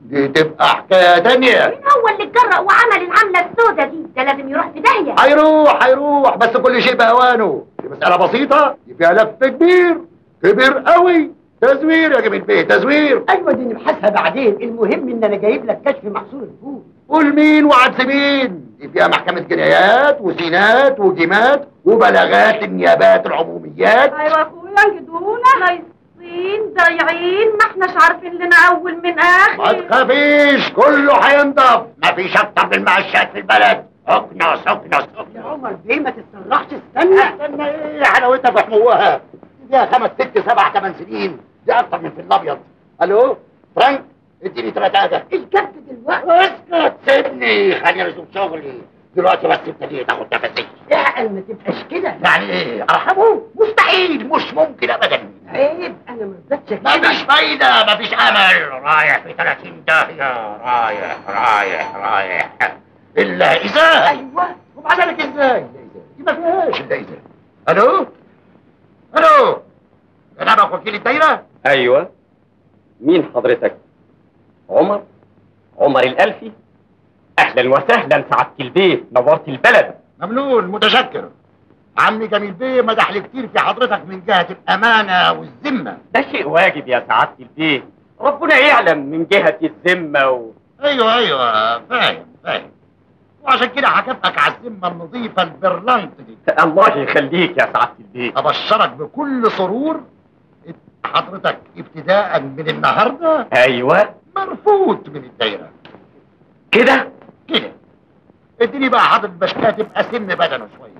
دي تبقى حكاية تانية. مين هو اللي اتجرأ وعمل العملة السوداء دي؟ ده لازم يروح في داهية. هيروح هيروح بس كل شيء بأوانه. دي مسألة بسيطة دي فيها لف كبير كبير قوي. تزوير يا جميل بيه تزوير. أيوه دي نبحثها بعدين. المهم إن أنا جايب لك كشف محصول الفول. قول مين وعدس مين؟ دي فيها محكمة جنايات وسينات وجيمات وبلاغات النيابات العموميات. أيوه أخويا انجدونا نايصين ضايعين ما إحناش عارفين لنا أول من ما اخر تخافيش كله هينضف. مفيش أكتر من المعشات في البلد. اكنس اكنس يا عمر بيه ما تتسرعش استنى. استنى إيه حلاوتها في حموها فيها خمس ست سبع ثمان سنين. دي أكتر من في الأبيض. ألو فرانك؟ اديني ثلاثة الكبت دلوقتي؟ أسكت سيبني خليني أشوف شغلي. دلوقتي بس ابتديت اخد نفسي اعقل ما تبقاش كده. يعني إيه؟ أرحمه. مستحيل. مش ممكن ابدا. عيب أنا ما رضيتش مفيش فايدة مفيش أمل. رايح في 30 داهية. رايح رايح رايح. إلا إذا. أيوه. ومع ذلك إزاي دي ما فيهاش إلا إذا. ألو؟ ألو؟ جنابك وكيل الدايرة أيوه. مين حضرتك؟ عمر عمر الألفي أهلا وسهلا سعادة البيت نورت البلد. ممنون متشكر. عمي جميل بيه مدح لي كتير في حضرتك من جهة الأمانة والذمة. ده شيء واجب يا سعادة البيت. ربنا يعلم من جهة الذمة و... أيوه أيوه فاهم فاهم. وعشان كده هكافئك على الذمة النظيفة البرلنت دي. الله يخليك يا سعادة البيت. أبشرك بكل سرور. حضرتك ابتداء من النهاردة. أيوه. مرفوض من الدايرة. كده؟ كده. اديني بقى حضرة بشكاه تبقى سن بدنه شوية.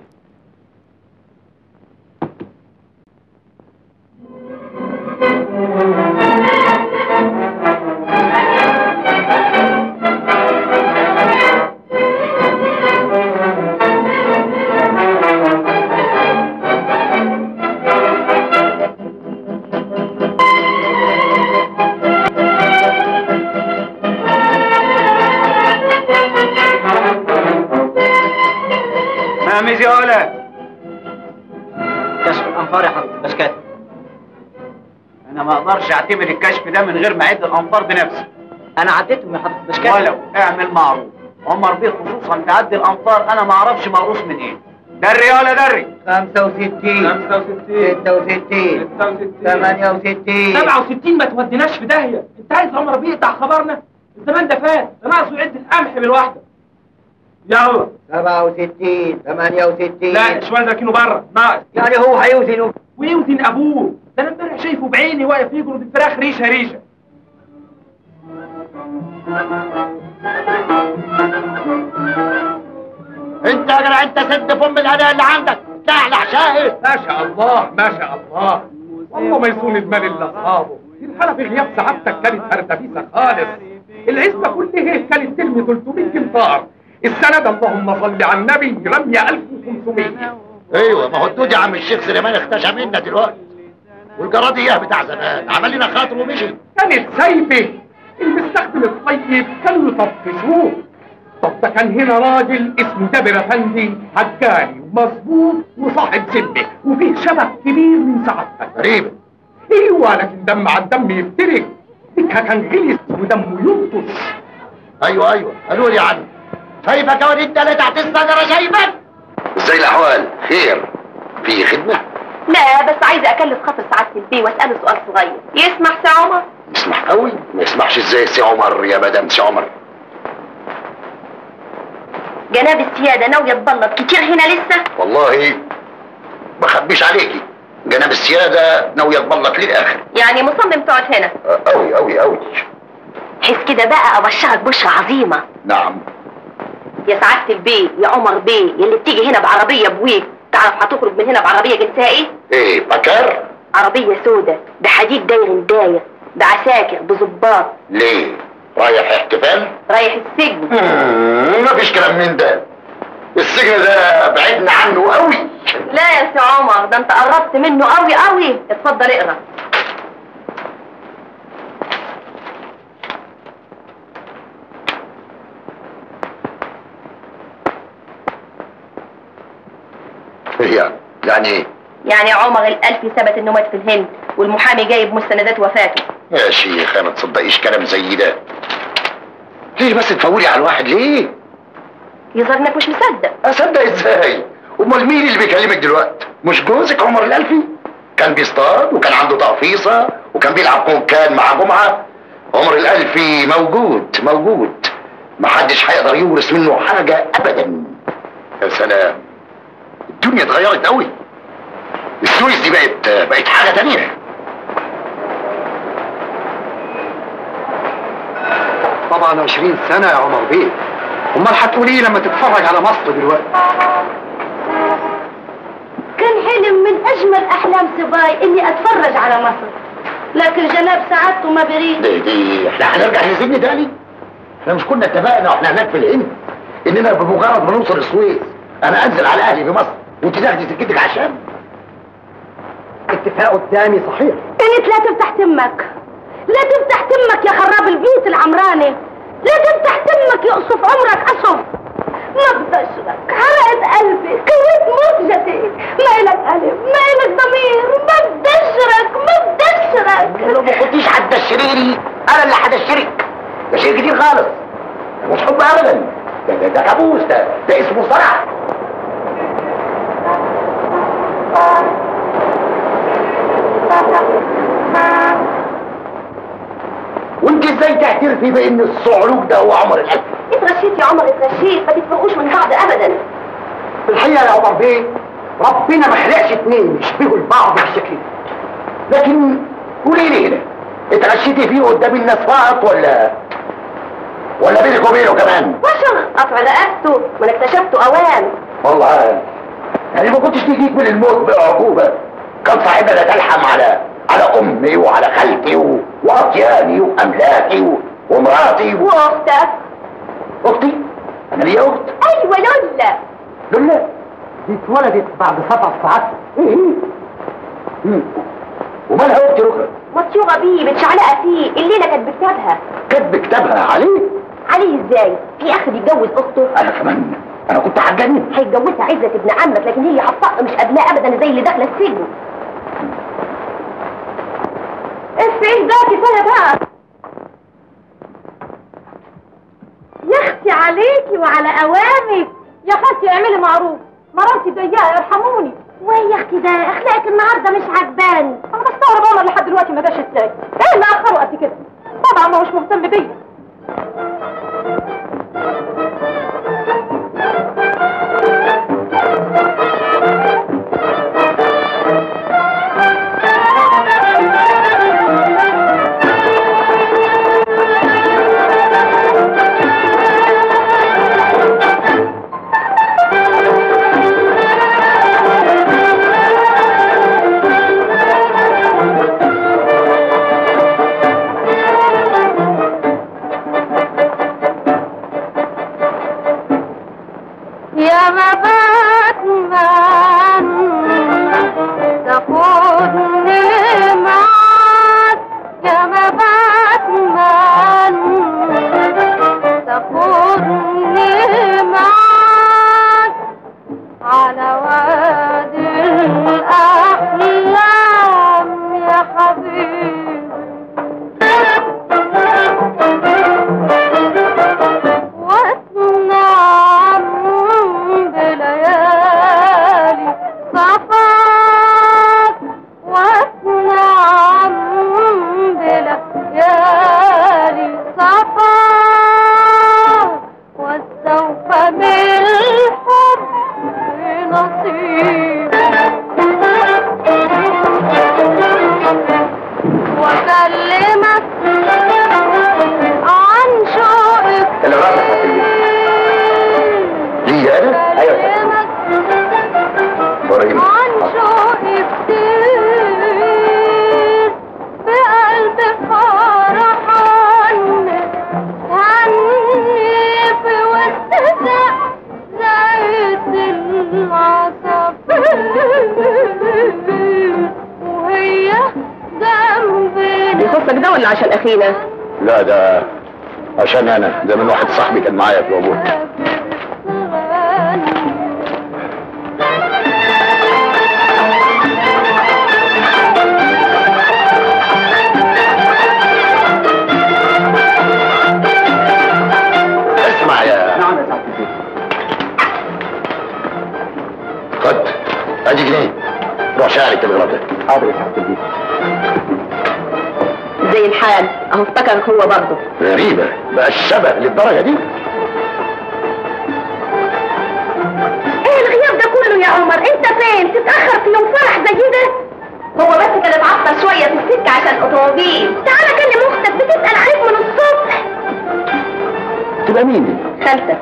أقدرش اعتمد الكشف ده من غير ما اعد الانفار بنفسي. أنا عديتهم يا حضرة بشكات ولو اعمل معروف. عمر بيه خصوصا تعدي الانفار أنا ما أعرفش موروث من إيه. دري ولا دري؟ 65 65 66 68 67 ما توديناش في داهية. انت عايز عمر بيه يقطع خبرنا؟ الزمان ده فات. ده ناقصه يعد القمح بالواحدة. يلا 67 68 لا الشوال ده كيلو بره. ناقص. يعني هو هيوزن ويوزن أبوه. ده أنا امبارح شايفه بعيني واقف يجرد الفراخ ريشة ريشة. أنت يا جدع أنت سد فم الهدايا اللي عندك. تحلح شاهد. ما شاء الله ما شاء الله. والله ما يصون المال الا اصحابه الحالة في غياب سعادتك كانت هردبيسه خالص. العزبة كلها كانت ترمي 300 امتار السند اللهم صل على النبي رميه 1500 أيوه ما هو الدود يا عم الشيخ سليمان اختشى منا دلوقتي. والجراد إياه بتاع زمان. عمل لنا خاطر ومشي كانت سايبه المستخدم الطيب كانوا يطفشوه طب ده كان هنا راجل اسمه جابر أفندي هجاني ومظبوط وصاحب سمه وفيه شبه كبير من سعادتك. غريبه إيوه لكن دم على الدم يفترق. ديكها كان غلس ودمه يلطش أيوه أيوه. قالوا لي يا عم شايفك يا وليد ده اللي تحت الشجره شايفك. إزاي الأحوال؟ خير. في خدمة؟ لا بس عايزة أكلف خاطر سعاده البيه وأسأله سؤال صغير. يسمح سي عمر؟ يسمح قوي. ما يسمحش إزاي سي عمر يا مدام سي عمر؟ جناب السيادة ناوية تبلط كتير هنا لسه؟ والله ما خبيش عليكي. جناب السيادة ناوية تبلط للآخر. يعني مصمم تقعد هنا. قوي قوي قوي حس كده بقى ابشرك بشرى عظيمة. نعم. يا سعادة البيه يا عمر بيه يلي بتيجي هنا بعربية Buick. تعرف هتخرج من هنا بعربية جنسها إيه إيه Packard. عربية سودة بحديد داير داير بعساكر بظباط ليه؟ رايح احتفال؟ رايح السجن. مفيش كلام من ده. السجن ده بعدنا عنه قوي. لا يا سي عمر ده أنت قربت منه قوي قوي. اتفضل اقرأ. إيه يعني يعني إيه يعني عمر الألفي ثبت إنه مات في الهند والمحامي جايب مستندات وفاته. يا شيخ ما تصدقيش كلام زي ده. ليه بس تفولي على الواحد ليه؟ يظهر إنك مش مصدق. أصدق إزاي؟ أمال مين اللي بيكلمك دلوقتي مش جوزك عمر الالفي كان بيصطاد وكان عنده تقفيصة وكان بيلعب كونكان مع جمعة. عمر الالفي موجود موجود. محدش هيقدر يورث منه حاجة ابدا. يا سلام. الدنيا اتغيرت قوي السويس دي بقت بقت حاجة تانية. طبعا 20 سنة يا عمر بيه. أمال هتقول إيه لما تتفرج على مصر دلوقتي؟ كان حلم من أجمل أحلام سباي إني أتفرج على مصر. لكن جناب سعادته ما بريد دي, دي إحنا هنرجع للسجن تاني؟ إحنا مش كنا اتفقنا وإحنا هناك في الهند إننا بمجرد ما نوصل السويس أنا أنزل على أهلي في مصر. وانت تاخدي سكتك عشان؟ اتفاق قدامي صحيح. انت لا تفتح تمك. لا تفتح تمك يا خراب البيوت العمراني. لا تفتح تمك يقصف عمرك قصف ما بدشرك حرقت قلبي كويت موجتي ما إلك قلب ما إلك ضمير ما بدشرك ما بدشرك لو ما كنتيش هتدشريني أنا اللي هدشرك ده شيء جديد خالص. مش حب ابدا. ده ده, ده كابوس ده ده اسمه صرع وانت إزاي تعترفي بان الصعلوك ده هو عمر الالف اتغشيت يا عمر اتغشيت ما تتفرقوش من بعض ابدا. في الحقيقة يا عمر بيه ربنا ما خلقش اتنين يشبهوا البعض بالشكل ده لكن قولي لي هنا اتغشيتي فيه قدام الناس فقط ولا ولا بينك وبينه كمان؟ بشر قطع رقبته ما اكتشفته أوان. والله. عارف. يعني ما كنتش تجيك من الموت بعقوبة كان صاحبنا ده تلحم على على أمي وعلى خالتي و... واطياني وأملاكي و... ومراتي و... وأختك. أختي؟ أنا ليا أخت. أيوه لولا. لولا؟ دي اتولدت بعد سبع ساعات. إيه مم. ومالها أختي ركرة مصيوغه بيه متشعلقه فيه. الليلة كانت بكتابها. كاتب كتابها عليه؟ عليه إزاي؟ في اخ بيتجوز أخته. أنا كمان أنا كنت هتجنن هيتجوزها عزة ابن عمك لكن هي هتطق مش قابلاه ابدا زي اللي داخلة السجن. السعيد ده كفايه بقى يا أختي عليكي وعلى اوامك يا خالتي اعملي معروف. مراتي ضيقه ارحموني. وي يا أختي ده؟ أخلاقك النهارده مش عجباني. أنا بستغرب عمر لحد دلوقتي ما جاش إزاي إيه اللي اخره قد كده؟ طبعا ما هوش مهتم بيا. روح شارك الغرض حاضر يا البيه زي الحال أهو افتكرك هو برضه. غريبة. بقى الشبه للدرجة دي؟ إيه الغياب ده كله يا عمر؟ أنت فين؟ تتأخر في يوم فرح زي ده؟ هو بس كان اتعطل شوية في السكة عشان أوتوموبيل. تعالى كلم أختك بتسأل عليك من الصبح. تبقى مين دي؟ خالتك.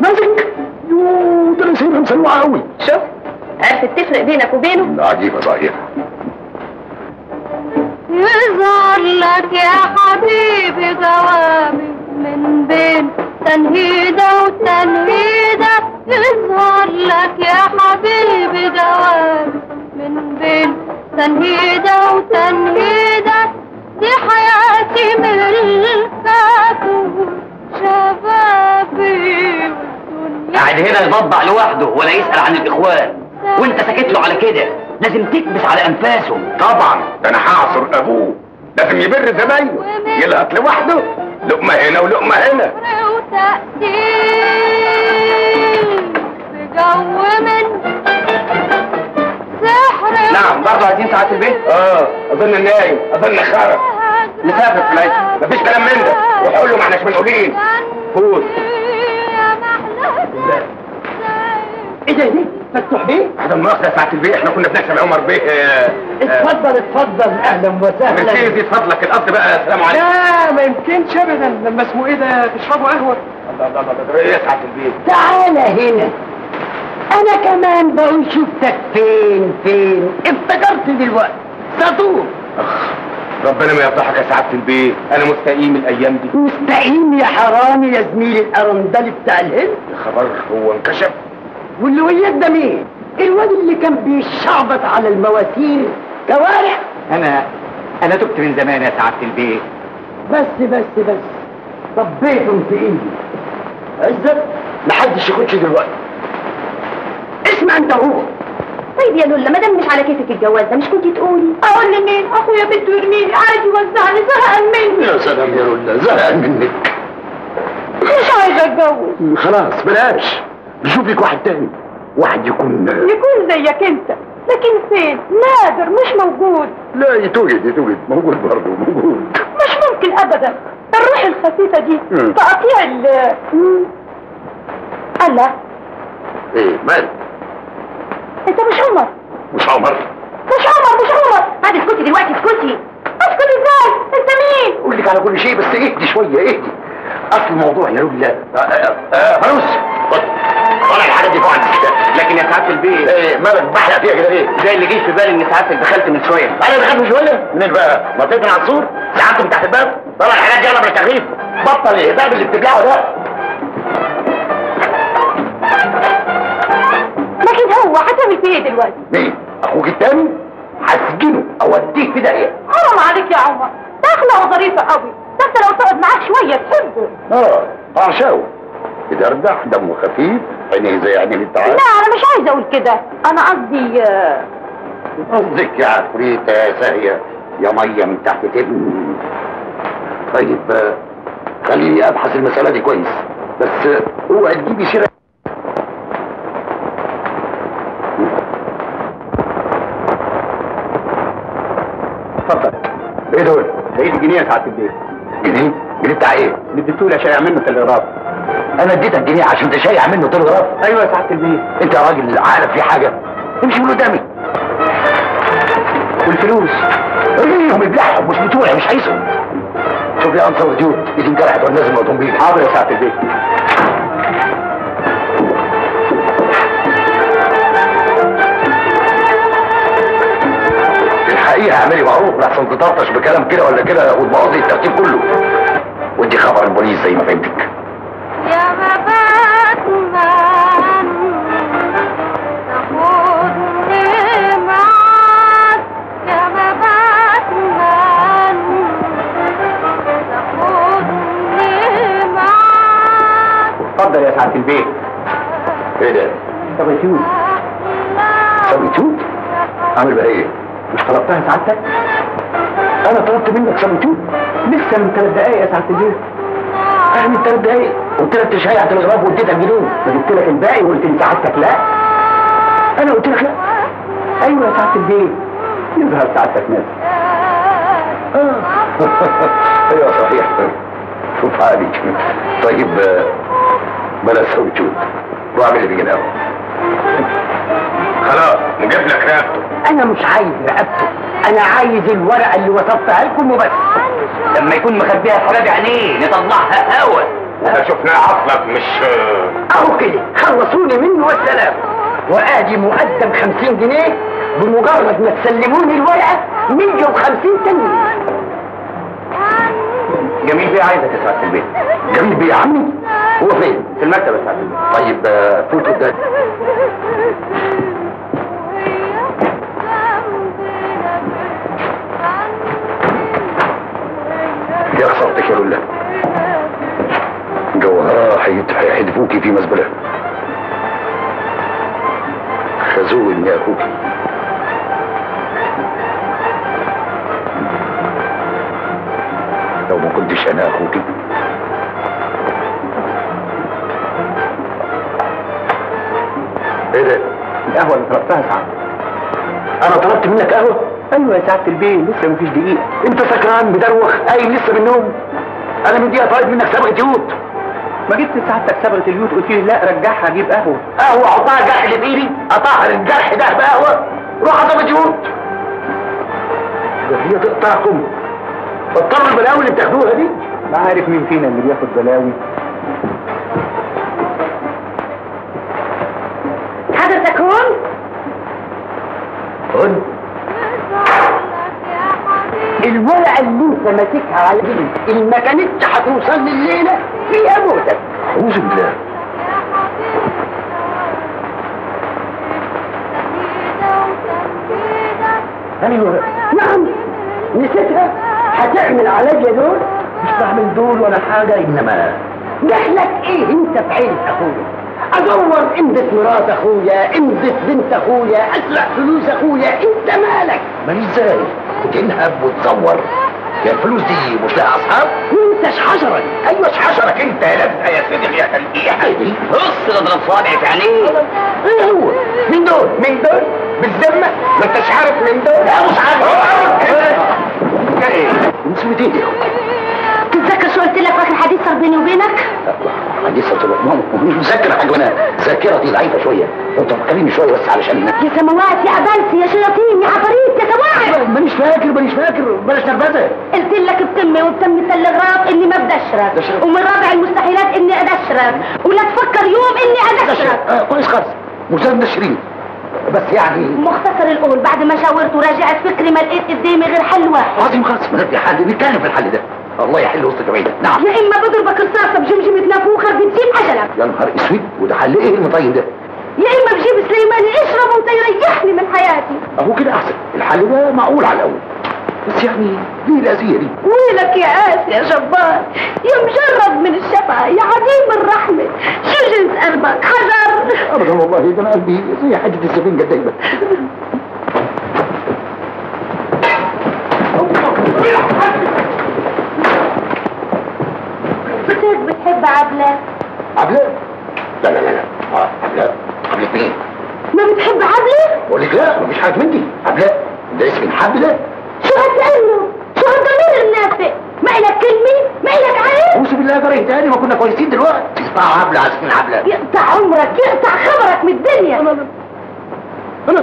مالك يوه ده نسيبها مسلوعة قوي شوف عرفت تفرق بينك وبينه؟ عجيبة ظاهرة. يظهر لك يا حبيبي جوابي من بين تنهيدة وتنهيدة. يظهر لك يا حبيبي جوابي من بين تنهيدة وتنهيدة. دي حياتي ملكك شبابي والدنيا. قاعد هنا يضبع لوحده ولا يسأل عن الإخوان. وانت ساكت له على كده. لازم تكبس على أنفاسه. طبعا. ده أنا هعصر ابوه. لازم يبر زمايله يلقط لوحده. لقمة هنا ولقمة هنا. وتأثير في جو من سحر نعم برضه عايزين ساعات البيت؟ آه أظن نايم أظن خرج نسافر في العيد. مفيش كلام من ده. روح قول له ما احناش منقولين فوت يا محلى إيه ده دي؟ فتح بيه؟ إحنا المؤاخذه ساعة البيت إحنا كنا بنحسب عمر بيه آه، آه، اتفضل اتفضل أهلا وسهلا. مرسيدس فضلك القصد بقى السلام عليكم. لا ما يمكنش ابدا. لما اسمه إيه ده تشربوا قهوة. الله الله الله إيه ساعة البيت تعالى هنا. أنا كمان بقول شفتك فين فين؟ افتكرت دلوقتي. سطور ربنا ما يفضحك يا سعاده البيت أنا مستقيم الأيام دي. مستقيم يا حرامي يا زميلي الأرندلي بتاع الهند. يا خبر هو انكشف. واللي وياك ده مين؟ الواد اللي كان بيشعبط على المواسير. كوارع أنا أنا تبت من زمان يا سعادة البيت. بس بس بس. طبيتهم في إيدي. عزت محدش يخش دلوقتي. اسمع أنت هو طيب يا لولا ما دام مش على كيفك الجواز ده مش كنت تقولي؟ أقول لمين أخويا بده يرميني عايز يوزعني زهقان مني. يا سلام يا رولا زهقان منك. مش عايزة أتجوز. خلاص بلاش. نشوف لك واحد تاني. واحد يكون يكون زيك انت. لكن فين؟ نادر مش موجود. لا يتوجد يتوجد. موجود برضه موجود. مش ممكن ابدا. الروح الخفيفة دي. تقطيع ال. الله إيه مال. أنت مش عمر. مش عمر. مش عمر مش عمر. هادي اسكتي دلوقتي اسكتي. اسكت إزاي؟ أنت مين؟ أقول لك على كل شيء بس اهدي شوية اهدي. أصل الموضوع يا آه، فلوس خد طلع الحاجات دي فوق لكن يا سعادة البيت. إيه مالك بحلق فيها كده ليه؟ زي اللي جه في بالي إن سعادتك دخلت من شوية. أنا دخلت من شوية؟ منين بقى؟ منطقه العصور ساعدت من تحت الباب؟ طلع الحاجات دي يلا بالتغريب بطل إيه؟ ده اللي بتبلعه ده. هتعمل فيه إيه دلوقتي؟ مين؟ أخوك التاني؟ هسجنه. اوديه في داهية. حرام عليك يا عمر. ده اخلاقه ظريفه قوي. انت لو تقعد معاك شوية تحبه. آه عشاو بيدردح دمه خفيف عينيه زي عينين لا التعب أنا مش عايزة أقول كده. أنا قصدي آه، قصدك يا عفريتة يا ساهية يا مية من تحت تبن. طيب آه، خليني أبحث المسألة دي كويس. بس آه، اوعى تجيبي شراء اتفضل. إيه دول؟ عيد جنيه ساعة البيت. جنيه؟ جنيه بتاع إيه؟ اللي اديته لي شايع منه تلغراف. أنا اديتك جنيه عشان تشيع منه تلغراف. أيوه يا سعادة البيت أنت يا راجل عارف في حاجة. امشي من قدامي. والفلوس. ارميهم ابلعهم مش بتوعي مش عايزهم شوف يا انصر ديوت ايدي انجرحت وأنا لازم الاوتوموبيل حاضر يا سعادة البيت الحقيقة أعملي معروف لحسن تطرطش بكلام كده ولا كده وتبوظي الترتيب كله ودي خبر البوليس زي ما فهمتك يا باتمان تاخدني معاك يا باتمان تاخدني معاك اتفضل يا سعادة البيت إيه ده؟ سبيتوت سبيتوت؟ عامل بقى إيه؟ مش طلبتها سعادتك؟ أنا طلبت منك سبيتوت لسه من ثلاث دقايق يا سعادة البيت أنا من ثلاث دقايق. قلت لك تشيع تلغراف واديتك جنيه ما جبت لك الباقي وقلت لي سعادتك لا. أنا قلت لك لا. أيوه يا سعادة البيت يظهر سعادتك ناس. أيوه صحيح. شوف حالي. طيب آه، بلاش سويتوت روح اعمل اللي بيجي خلاص. نجيب لك رقبته أنا مش عايز رقبته أنا عايز الورقة اللي وصفتها لكم وبس. لما يكون مخبيها في رابع عينيه نطلعها هوا وده شفناه اصلك مش أهو كده خلصوني منه والسلام. وآدي مقدم خمسين جنيه بمجرد ما تسلموني الورقة 150 تاني. جميل بيه عايزك يا سعادة البيت. جميل بيه يا عمي. هو فين؟ في المكتب يا سعادة البيت. طيب آه، فوت قدام يا خسرتك يا لولا جوهرة هيحدفوكي في مزبلة. خزون يا أخوكي. لو ما كنتش أنا أخوكي. إيه ده؟ القهوة اللي طلبتها سعادتك أنا طلبت منك قهوة؟ أيوه يا سعادة البيت. لسه مفيش دقيقة. أنت سكران مدروخ قايم لسه من النوم. أنا مديها طالب منك صبغة يوت ما جبت سعادتك صبغة اليوت. قلت لي لا رجعها أجيب قهوة. قهوة؟ احطها جرح اللي في ايدي اطهر الجرح ده بقهوة. روح يوت ده هي تقطعكم اضطر البلاوي اللي بتاخدوها دي. ما عارف مين فينا اللي بياخد بلاوي. حضرتك هون قول. الورقه اللي انت ماسكها على دي اللي ما كانتش هتوصل لي الليلة فيها موتك أعوذ بالله. أيوه. نعم. نسيتها. هتعمل عليا دول مش بعمل دول ولا حاجة إنما دخلك إيه أنت في عيلة اخويا أدور امضة مرات أخويا امضة بنت أخويا اسرق فلوس أخويا أنت مالك؟ ماليش إزاي تنهب وتصور يا الفلوس دي مش لها أصحاب. وانت شحشرك أيوه شحشرك أنت يا لابسه يا صدق يا تلقيحه دي بص اضرب صابعي في عينيه إيه هو؟ مين دول؟ مين دول؟ بالذمة؟ ما انتش عارف مين دول؟ لا مش عارف. إيه نسمتي إيه شو قلت لك؟ وقت الحديث صار بيني وبينك؟ حديث ماما مش مذاكر حاجة وأنا ذاكرتي ضعيفة شوية. انت فكريني شوية بس علشان يا سماوات يا أبلس يا شياطين يا عفاريت يا سواعد مانيش فاكر مانيش فاكر. بلاش نرفزه قلت لك بتمي وبتم التلغراف إني ما تشرب. ومن رابع المستحيلات إني ادشرب ولا تفكر يوم إني ادشرب آه كويس خالص. مش لازم نشرين بس يعني مختصر القول بعد ما شاورت وراجعت فكري ما لقيت قدامي غير حل واحد. عظيم خالص. ما حل. نتكلم في الحل ده. الله يحل وسطك بعيد. نعم. يا إما بضربك رصاصة بجمجمة نافوخة بتجيب اجلك يا نهار أسود وده حل إيه المطين ده؟ يا إما بجيب سليمان عشان اشرب ويريحني من حياتي. اهو كده أحسن. الحل ده معقول على الأول. بس يعني ليه الأذية دي؟ ويلك يا قاسي يا جبار يا مجرد من الشفقة يا عديم الرحمة. شو جنس قلبك؟ حجر ابدا والله ده أنا قلبي زي حتة السفنجه دايما. بتهك بتحب عبلة؟ عبلة؟ لا لا لا لا. آه عبلة. عبلة مين ما بتحب عبلة؟ بقول لك لا مفيش حاجة من دي عبلة ده اسم حبله شو هتقله شو هالضمير النافق؟ ما إلك كلمة؟ ما إلك عين اعوذ بالله جري تاني ما كنا كويسين دلوقتي. اسمع عبلة على اسم عبلة. يقطع عمرك يقطع خبرك من الدنيا. أنا شو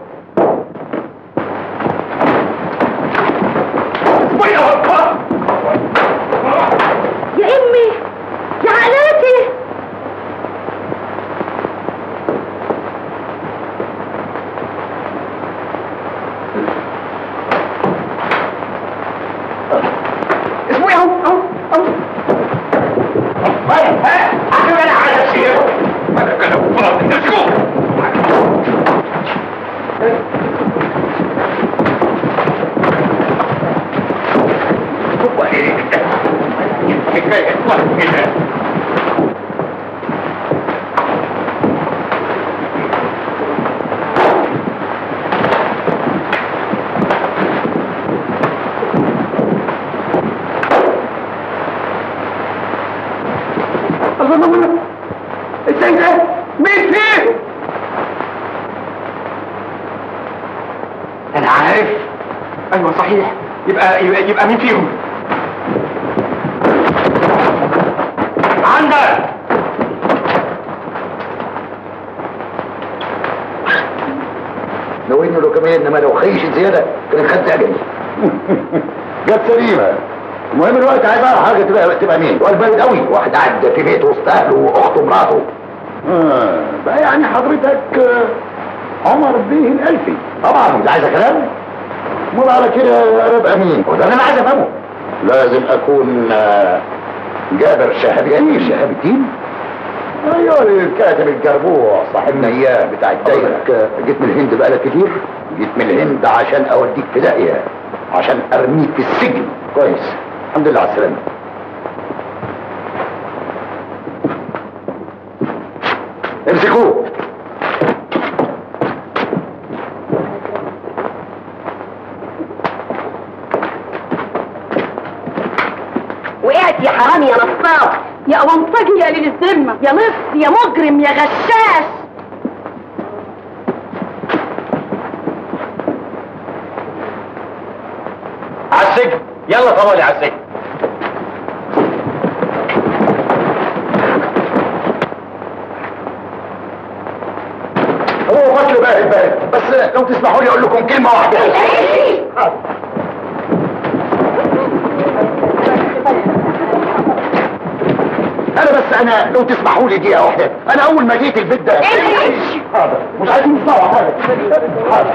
يا امي يا عقلاتي اسمه إيه اهو اهو اهو هاي هاي عشان أنا عايز شيء أنا كلام فاضي نسكو هو إيه حكايه واحد كده الله الله الله إزاي ده مين فيه أنا عارف أيوه صحيح يبقى مين فيهم عندك. لو إنه لو كمان إنما لو خيش زيادة كان خدت أجلي. جت سليمة. المهم الوقت عايز أعرف حاجة تبقى تبقى مين؟ وقال بارد قوي واحد قاعد في بيت وسط أهله وأخته ومراته. آه بقى يعني حضرتك آه، عمر بيه الألفي. طبعا مش عايزه كلام؟ امال على كده ابقى مين وده أنا عايز أفهمه. لازم أكون آه، جابر شهاب الدين شهاب الدين؟ أيوه الكاتب الجربوع صاحبنا اياه بتاع الدايرة. جيت من الهند بقالك كتير؟ جيت من الهند عشان أوديك في عشان أرميك في السجن. كويس. الحمد لله على السلامة امسكوه وقعت يا حرام يا نصاب يا وانطجي يا ليل الذمة يا لص يا مجرم يا غشاش على السجن يلا طوالي على السجن هو فصل بارد بارد. بس لو تسمحوا لي أقول لكم كلمة واحدة. أنا بس أنا لو تسمحوا لي دقيقة واحدة. أنا أول ما جيت البيت ده. حاضر مش عايزين نسمعوا حاجة. حاضر